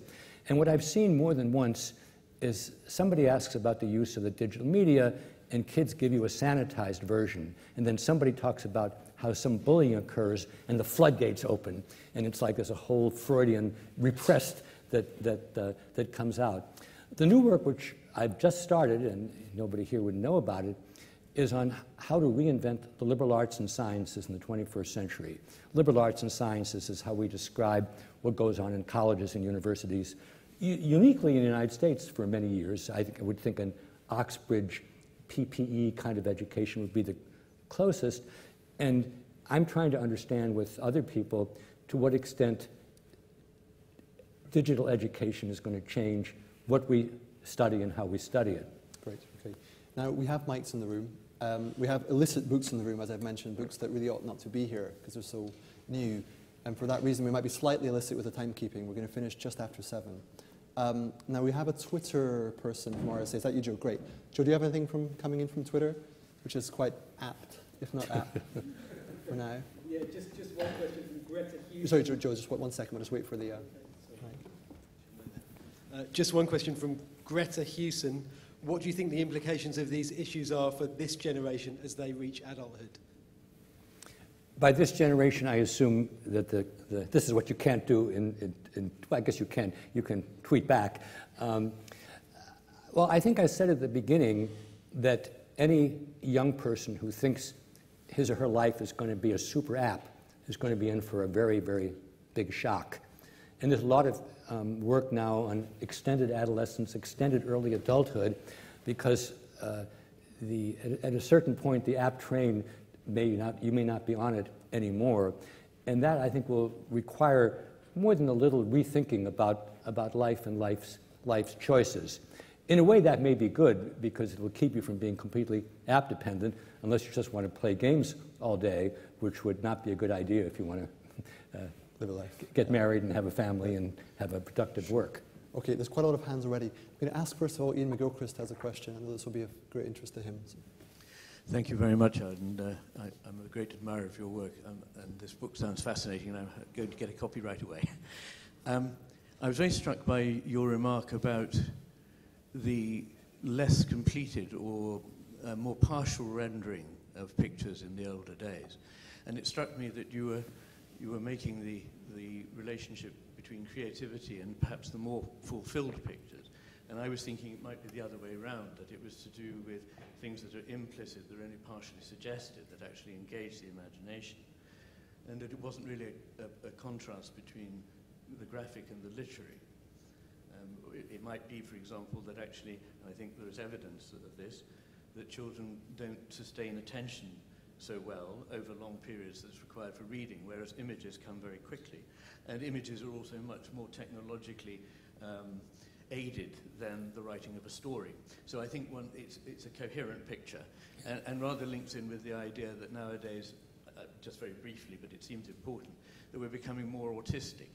[SPEAKER 2] And what I've seen more than once is somebody asks about the use of the digital media, and kids give you a sanitized version. And then somebody talks about how some bullying occurs, and the floodgates open. And it's like there's a whole Freudian repressed that, that, uh, that comes out. The new work, which I've just started, and nobody here would know about it, is on how to reinvent the liberal arts and sciences in the 21st century. Liberal arts and sciences is how we describe what goes on in colleges and universities. Uniquely in the United States for many years, I, think, I would think an Oxbridge PPE kind of education would be the closest. And I'm trying to understand with other people to what extent digital education is going to change what we study and how we study it.
[SPEAKER 1] Great, okay. Now, we have mics in the room. Um, we have illicit books in the room, as I've mentioned, books that really ought not to be here because they're so new. And for that reason, we might be slightly illicit with the timekeeping. We're going to finish just after seven. Um, now, we have a Twitter person from RSA. Is that you, Joe? Great. Joe, do you have anything from coming in from Twitter, which is quite apt, if not apt, [LAUGHS] for now?
[SPEAKER 3] Yeah, just, just one question from Greta Hughes.
[SPEAKER 1] Sorry, Joe, Joe just one second. We'll just wait for the. Uh,
[SPEAKER 3] uh, just one question from Greta Hewson. What do you think the implications of these issues are for this generation as they reach adulthood?
[SPEAKER 2] By this generation, I assume that the, the this is what you can't do in, in, in, well, I guess you can. You can tweet back. Um, well, I think I said at the beginning that any young person who thinks his or her life is going to be a super app is going to be in for a very, very big shock. And there's a lot of um, work now on extended adolescence, extended early adulthood, because uh, the, at, at, a certain point, the app train may not, you may not be on it anymore. And that, I think, will require more than a little rethinking about, about life and life's, life's choices. In a way, that may be good because it will keep you from being completely app dependent, unless you just want to play games all day, which would not be a good idea if you want to [LAUGHS] uh, live a life, get married and have a family and have a productive work.
[SPEAKER 1] Okay, there's quite a lot of hands already. I'm going to ask first of all Iain McGilchrist has a question. I know this will be of great interest to him. So.
[SPEAKER 4] Thank you very much, Howard, and uh, I, am a great admirer of your work, um, and this book sounds fascinating, and I'm going to get a copy right away. [LAUGHS] Um, I was very struck by your remark about the less completed or uh, more partial rendering of pictures in the older days. And it struck me that you were, you were making the, the relationship between creativity and perhaps the more fulfilled pictures. And I was thinking it might be the other way around, that it was to do with things that are implicit, that are only partially suggested, that actually engage the imagination. And that it wasn't really a, a, contrast between the graphic and the literary. Um, it, it, might be, for example, that actually, I think there is evidence of this, that children don't sustain attention so well over long periods that's required for reading, whereas images come very quickly. And images are also much more technologically um, aided than the writing of a story. So I think one, it's, it's a coherent picture and, and rather links in with the idea that nowadays, uh, just very briefly, but it seems important, that we're becoming more autistic.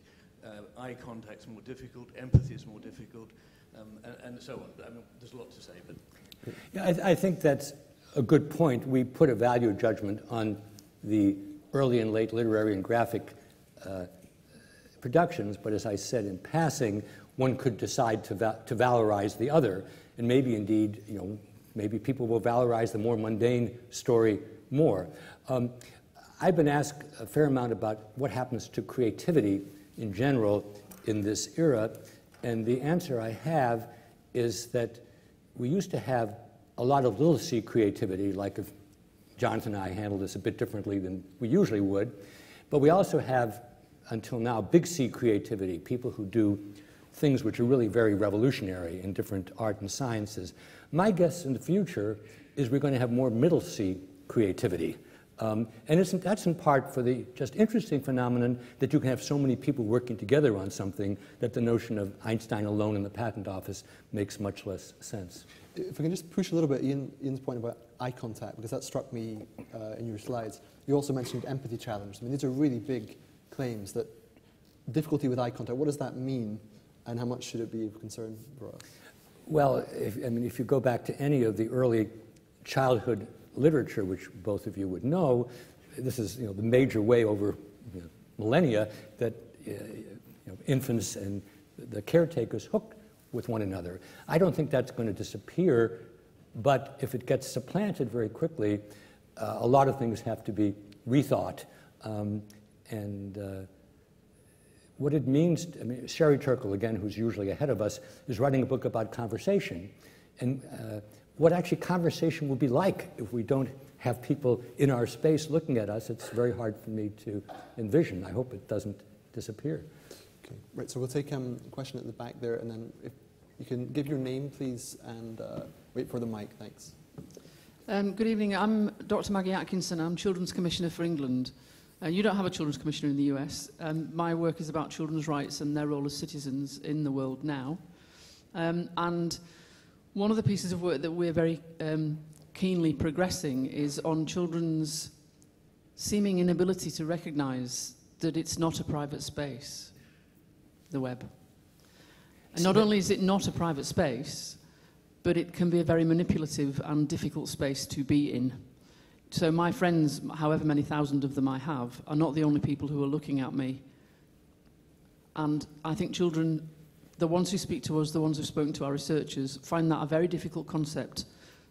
[SPEAKER 4] Uh, eye contact's more difficult, empathy is more difficult, um, and, and, so on. I mean, there's a lot to say, but...
[SPEAKER 2] Yeah, I, I think that's a good point. We put a value judgment on the early and late literary and graphic uh, productions, but as I said in passing, one could decide to, va- to valorize the other, and maybe indeed, you know, maybe people will valorize the more mundane story more. Um, I've been asked a fair amount about what happens to creativity in general in this era, and the answer I have is that we used to have a lot of little c creativity, like if Jonathan and I handle this a bit differently than we usually would, but we also have, until now, big C creativity, people who do things which are really very revolutionary in different art and sciences. My guess in the future is we're going to have more middle C creativity. Um, and that's in part for the just interesting phenomenon that you can have so many people working together on something that the notion of Einstein alone in the patent office makes much less sense.
[SPEAKER 1] If I can just push a little bit Iain, Iain's point about eye contact, because that struck me uh, in your slides. You also mentioned empathy challenge. I mean, these are really big claims that difficulty with eye contact, what does that mean and how much should it be of concern for us?
[SPEAKER 2] Well, if, I mean, if you go back to any of the early childhood literature, which both of you would know, this is you know, the major way over you know, millennia that uh, you know, infants and the caretakers hook with one another. I don't think that's going to disappear, but if it gets supplanted very quickly, uh, a lot of things have to be rethought. Um, and uh, what it means, I mean, Sherry Turkle, again, who's usually ahead of us, is writing a book about conversation. And uh, what actually conversation will be like if we don't have people in our space looking at us, it's very hard for me to envision. I hope it doesn't disappear.
[SPEAKER 1] Okay, right, so we'll take um, a question at the back there, and then if you can give your name, please, and uh, wait for the mic. Thanks.
[SPEAKER 5] Um, good evening. I'm Dr. Maggie Atkinson. I'm Children's Commissioner for England. Uh, you don't have a Children's Commissioner in the US. Um, my work is about children's rights and their role as citizens in the world now. Um, and one of the pieces of work that we're very um, keenly progressing is on children's seeming inability to recognize that it's not a private space, the web. And not only is it not a private space, but it can be a very manipulative and difficult space to be in. So my friends, however many thousand of them I have, are not the only people who are looking at me. And I think children, the ones who speak to us, the ones who've spoken to our researchers, find that a very difficult concept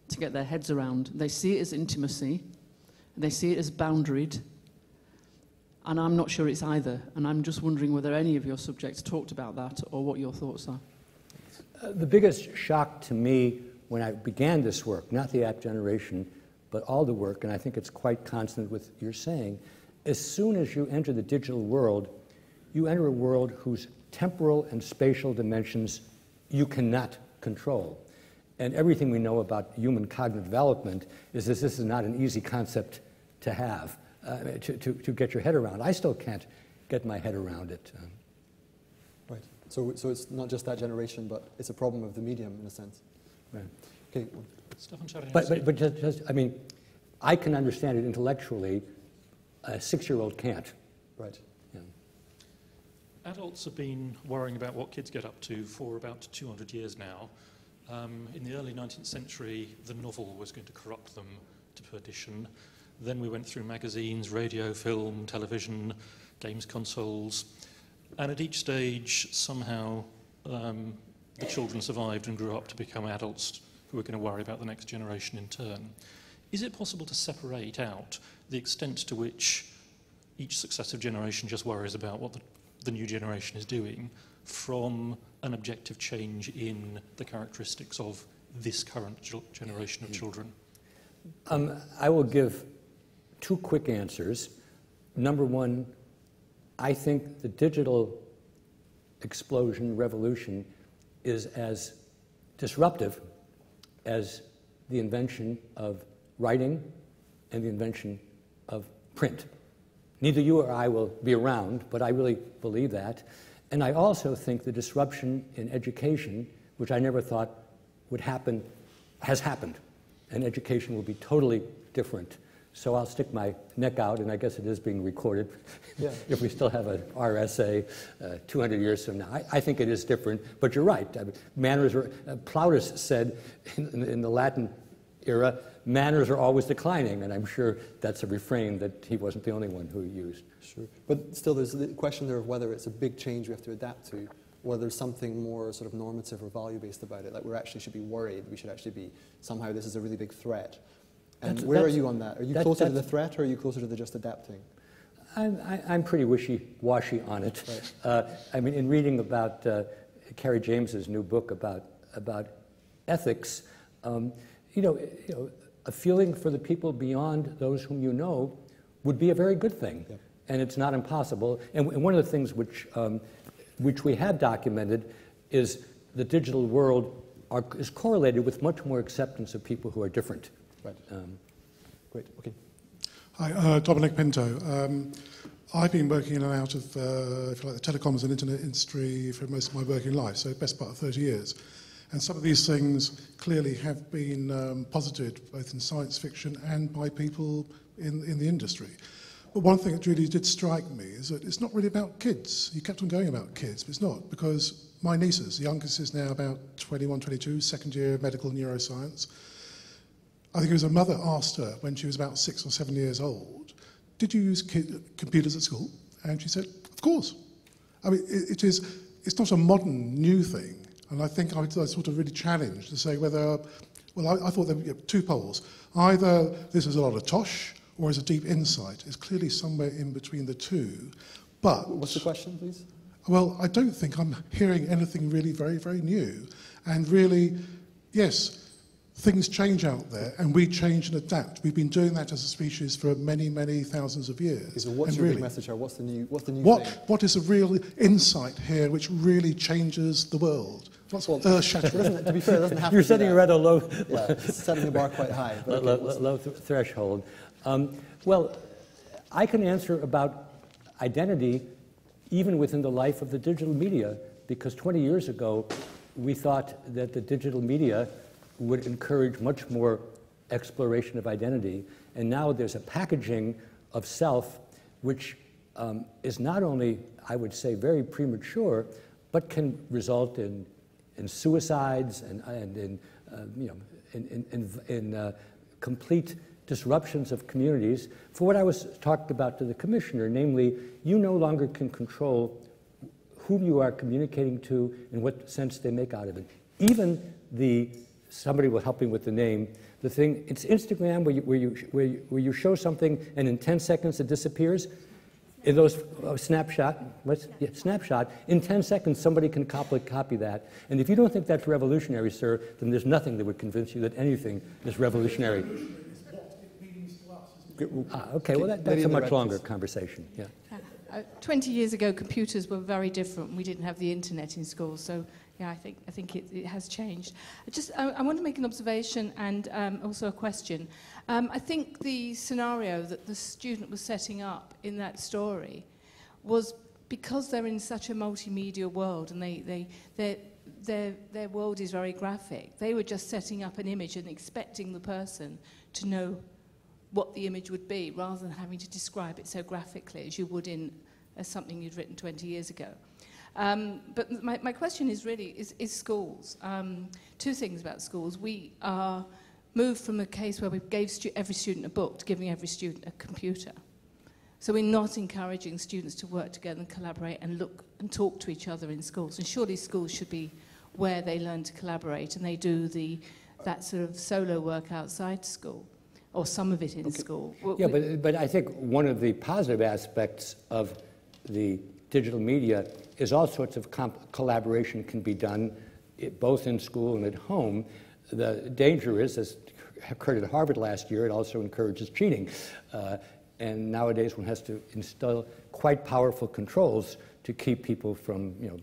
[SPEAKER 5] to get their heads around. They see it as intimacy, they see it as boundaried, and I'm not sure it's either. And I'm just wondering whether any of your subjects talked about that or what your thoughts are.
[SPEAKER 2] Uh, the biggest shock to me when I began this work, not the app generation, but all the work, and I think it's quite constant with your saying, as soon as you enter the digital world, you enter a world whose temporal and spatial dimensions you cannot control. And everything we know about human cognitive development is that this is not an easy concept to have, uh, to, to, to, get your head around. I still can't get my head around it. Um,
[SPEAKER 1] right. So, so it's not just that generation, but it's a problem of the medium in a sense.
[SPEAKER 2] Right.
[SPEAKER 1] Okay.
[SPEAKER 2] But, but, but just, just, I mean, I can understand it intellectually. A six-year-old can't.
[SPEAKER 1] Right.
[SPEAKER 6] Adults have been worrying about what kids get up to for about 200 years now. Um, in the early 19th century, the novel was going to corrupt them to perdition. Then we went through magazines, radio, film, television, games consoles, and at each stage, somehow, um, the children survived and grew up to become adults who were going to worry about the next generation in turn. Is it possible to separate out the extent to which each successive generation just worries about what the, the new generation is doing from an objective change in the characteristics of this current generation of children?
[SPEAKER 2] Um, I will give two quick answers. Number one, I think the digital explosion, revolution, is as disruptive as the invention of writing and the invention of print. Neither you or I will be around, but I really believe that. And I also think the disruption in education, which I never thought would happen, has happened. And education will be totally different. So I'll stick my neck out, and I guess it is being recorded [LAUGHS] yeah. if we still have an RSA uh, 200 years from now. I, I, think it is different, but you're right. I mean, manners are, uh, Plautus said in, in the Latin era, manners are always declining, and I'm sure that's a refrain that he wasn't the only one who used.
[SPEAKER 1] Sure. But still, there's the question there of whether it's a big change we have to adapt to, whether there's something more sort of normative or value based about it, like we actually should be worried, we should actually be, somehow this is a really big threat. And that's, where that's, are you on that? Are you that, closer to the threat or are you closer to the just adapting?
[SPEAKER 2] I'm, I, am pretty wishy-washy on it. Right. [LAUGHS] Uh, I mean, in reading about uh, Carrie James's new book about, about ethics, um, you, know, you know, a feeling for the people beyond those whom you know would be a very good thing. Yeah and it's not impossible. And, one of the things which, um, which we have documented is the digital world are, is correlated with much more acceptance of people who are different.
[SPEAKER 1] Right. Um, Great. Okay.
[SPEAKER 7] Hi, uh, Dominic Pinto. Um, I've been working in and out of, uh, if you like, the telecoms and internet industry for most of my working life, so best part of 30 years. And some of these things clearly have been um, posited both in science fiction and by people in, in the industry. But one thing that really did strike me is that it's not really about kids. You kept on going about kids, but it's not, because my nieces, the youngest is now about 21, 22, second year of medical neuroscience. I think it was a mother asked her when she was about six or seven years old, Did you use computers at school? And she said, Of course. I mean, it, it is, it's not a modern new thing. And I think I, I sort of really challenged to say whether, well, I, I thought there were two poles. Either this is a lot of tosh or is a deep insight. It's clearly somewhere in between the two. But
[SPEAKER 1] What's the question, please?
[SPEAKER 7] well, I don't think I'm hearing anything really very, very new. And really, yes, things change out there, and we change and adapt. We've been doing that as a species for many, many thousands of years.
[SPEAKER 1] So what's
[SPEAKER 7] And
[SPEAKER 1] your
[SPEAKER 7] really,
[SPEAKER 1] big message here? What's the new, what's the new
[SPEAKER 7] what,
[SPEAKER 1] thing?
[SPEAKER 7] what is a real insight here which really changes the world?
[SPEAKER 1] Well,
[SPEAKER 7] earth shattering?
[SPEAKER 1] doesn't, to be fair, it doesn't have
[SPEAKER 2] You're
[SPEAKER 1] to be
[SPEAKER 2] setting a rather low,
[SPEAKER 1] Yeah, setting the bar quite high. [LAUGHS]
[SPEAKER 2] low,
[SPEAKER 1] okay,
[SPEAKER 2] low, low th- threshold. Um, well, I can answer about identity even within the life of the digital media, because 20 years ago, we thought that the digital media would encourage much more exploration of identity, and now there's a packaging of self which um, is not only, I would say, very premature, but can result in, in suicides and, and in, uh, you know, in, in, in, uh, complete disruptions of communities for what I was talking about to the commissioner, namely, you no longer can control whom you are communicating to and what sense they make out of it. Even the, somebody will help me with the name, the thing, it's Instagram where you, where you, where you, where you show something and in 10 seconds it disappears. In those uh, snapshot, what's, yeah, snapshot, in 10 seconds somebody can copy, copy that. And if you don't think that's revolutionary, sir, then there's nothing that would convince you that anything is revolutionary.
[SPEAKER 1] Great,
[SPEAKER 2] Ah, okay, well, that,
[SPEAKER 1] Lady
[SPEAKER 2] that's a much longer conversation, yeah.
[SPEAKER 8] Uh, 20 years ago, computers were very different. We didn't have the internet in schools, so yeah, I think, I think it, it has changed. I just, I, I want to make an observation and um, also a question. Um, I think the scenario that the student was setting up in that story was because they're in such a multimedia world and they, they, their, their, world is very graphic, they were just setting up an image and expecting the person to know what the image would be rather than having to describe it so graphically as you would in as something you'd written 20 years ago. Um, but my, my question is really, is, is schools. Um, two things about schools. We are moved from a case where we gave stu- every student a book to giving every student a computer. So we're not encouraging students to work together and collaborate and look and talk to each other in schools. And surely schools should be where they learn to collaborate and they do the, that sort of solo work outside school or some of it in school. W-
[SPEAKER 2] Yeah, but, but I think one of the positive aspects of the digital media is all sorts of comp- collaboration can be done i- both in school and at home. The danger is, as occurred at Harvard last year, it also encourages cheating. Uh, and nowadays one has to install quite powerful controls to keep people from, you know,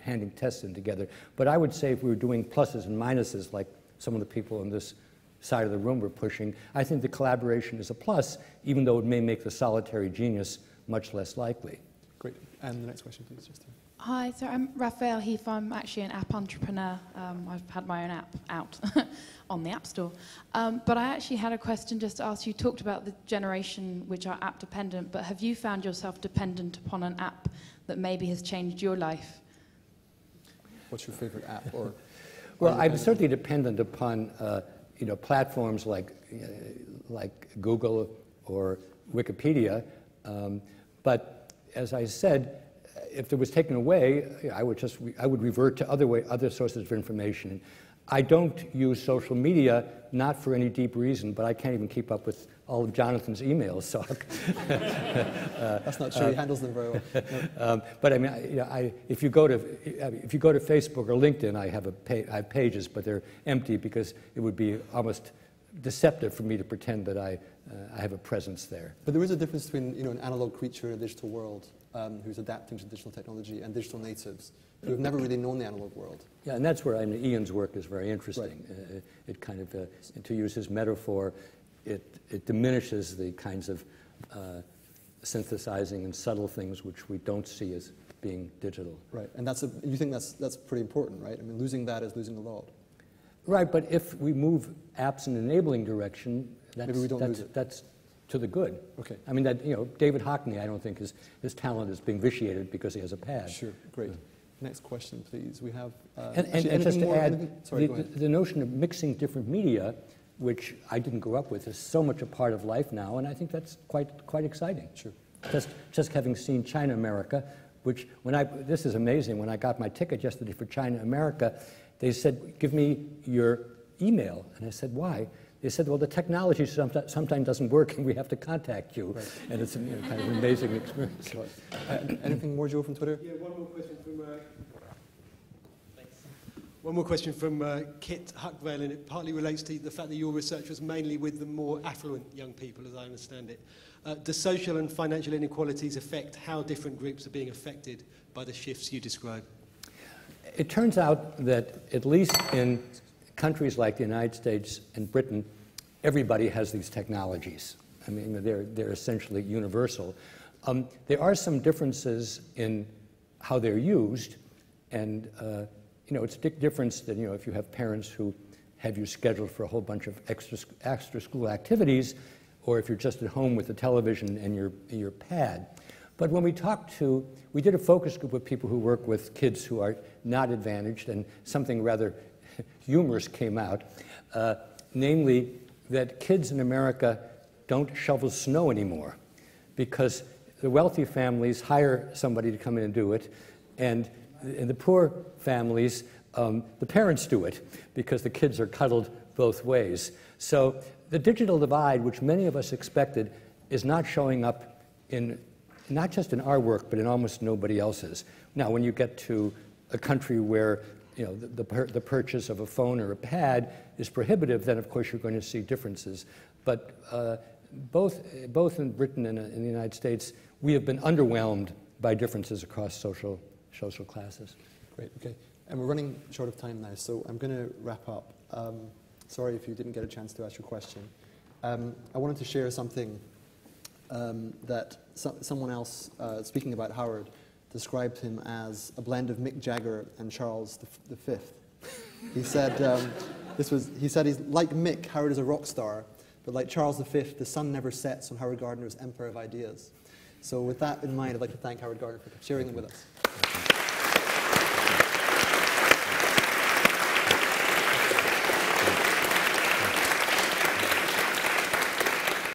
[SPEAKER 2] handing tests in together. But I would say if we were doing pluses and minuses like some of the people in this side of the room were pushing, I think the collaboration is a plus, even though it may make the solitary genius much less likely.
[SPEAKER 1] Great. And the next question, please, just here.
[SPEAKER 9] Hi, so I'm Raphael Heath. I'm actually an app entrepreneur. Um, I've had my own app out [LAUGHS] on the App Store. Um, but I actually had a question just to ask you. You talked about the generation which are app dependent, but have you found yourself dependent upon an app that maybe has changed your life?
[SPEAKER 1] What's your favorite app? Or [LAUGHS]
[SPEAKER 2] Well, I'm
[SPEAKER 1] dependent?
[SPEAKER 2] certainly dependent upon uh, you know platforms like uh, like Google or Wikipedia, um, but as I said, if it was taken away, I would just re- I would revert to other way other sources of information. I don't use social media not for any deep reason, but I can't even keep up with all of Jonathan's emails. So [LAUGHS]
[SPEAKER 1] that's not true. he handles them very well. No. [LAUGHS]
[SPEAKER 2] um, but I mean, I, you know, I, if you go to if you go to Facebook or LinkedIn, I have a pa- I have pages, but they're empty because it would be almost deceptive for me to pretend that I uh, I have a presence there.
[SPEAKER 1] But there is a difference between you know, an analog creature in a digital world um, who's adapting to digital technology and digital natives who have never really known the analog world.
[SPEAKER 2] Yeah, and that's where I mean, Iain's work is very interesting. Uh, it kind of, uh, to use his metaphor, it, it diminishes the kinds of uh, synthesizing and subtle things which we don't see as being digital.
[SPEAKER 1] Right. And that's a, you think that's, that's pretty important, right? I mean, losing that is losing a lot.
[SPEAKER 2] Right, but if we move apps in an enabling direction, that's,
[SPEAKER 1] Maybe we don't
[SPEAKER 2] that's,
[SPEAKER 1] lose it.
[SPEAKER 2] that's to the good.
[SPEAKER 1] Okay.
[SPEAKER 2] I mean, that, you know, David Hockney, I don't think his, his talent is being vitiated because he has a pad.
[SPEAKER 1] Sure. Great. Next question, please. We have. Uh,
[SPEAKER 2] And,
[SPEAKER 1] actually,
[SPEAKER 2] and just to
[SPEAKER 1] more-
[SPEAKER 2] add,
[SPEAKER 1] anything- Sorry,
[SPEAKER 2] the, the notion of mixing different media which I didn't grow up with, is so much a part of life now, and I think that's quite, quite exciting.
[SPEAKER 1] Sure.
[SPEAKER 2] Just, just having seen China America, which when I, this is amazing, when I got my ticket yesterday for China America, they said, give me your email. And I said, why? They said, well, the technology sometimes, sometimes doesn't work and we have to contact you.
[SPEAKER 1] Right.
[SPEAKER 2] And it's a you know, kind of an amazing experience.
[SPEAKER 1] Uh, anything more, Joe, from Twitter?
[SPEAKER 3] Yeah, one more question from. Uh, one more question from uh, Kit Huckvale, and it partly relates to the fact that your research was mainly with the more affluent young people, as I understand it. Uh, do social and financial inequalities affect how different groups are being affected by the shifts you describe?
[SPEAKER 2] It turns out that, at least in countries like the United States and Britain, everybody has these technologies. I mean, they're, they're essentially universal. Um, there are some differences in how they're used, and uh, you know, it's a difference than you know if you have parents who have you scheduled for a whole bunch of extra, extra school activities, or if you're just at home with the television and your, your pad. But when we talked to, we did a focus group of people who work with kids who are not advantaged, and something rather humorous came out, uh, namely that kids in America don't shovel snow anymore because the wealthy families hire somebody to come in and do it, and in the poor families, um, the parents do it because the kids are cuddled both ways. So the digital divide, which many of us expected, is not showing up in not just in our work, but in almost nobody else's. Now, when you get to a country where you know, the, the, the, purchase of a phone or a pad is prohibitive, then of course you're going to see differences. But uh, both, both in Britain and in the United States, we have been underwhelmed by differences across social, social classes.
[SPEAKER 1] Great, okay. And we're running short of time now, so I'm going to wrap up. Um, sorry if you didn't get a chance to ask your question. Um, I wanted to share something um, that so, someone else, uh, speaking about Howard, described him as a blend of Mick Jagger and Charles the, Fifth. He said, um, this was, he said he's like Mick, Howard is a rock star, but like Charles V, the sun never sets on Howard Gardner's Empire of Ideas. So with that in mind, I'd like to thank Howard Gardner for sharing them with us.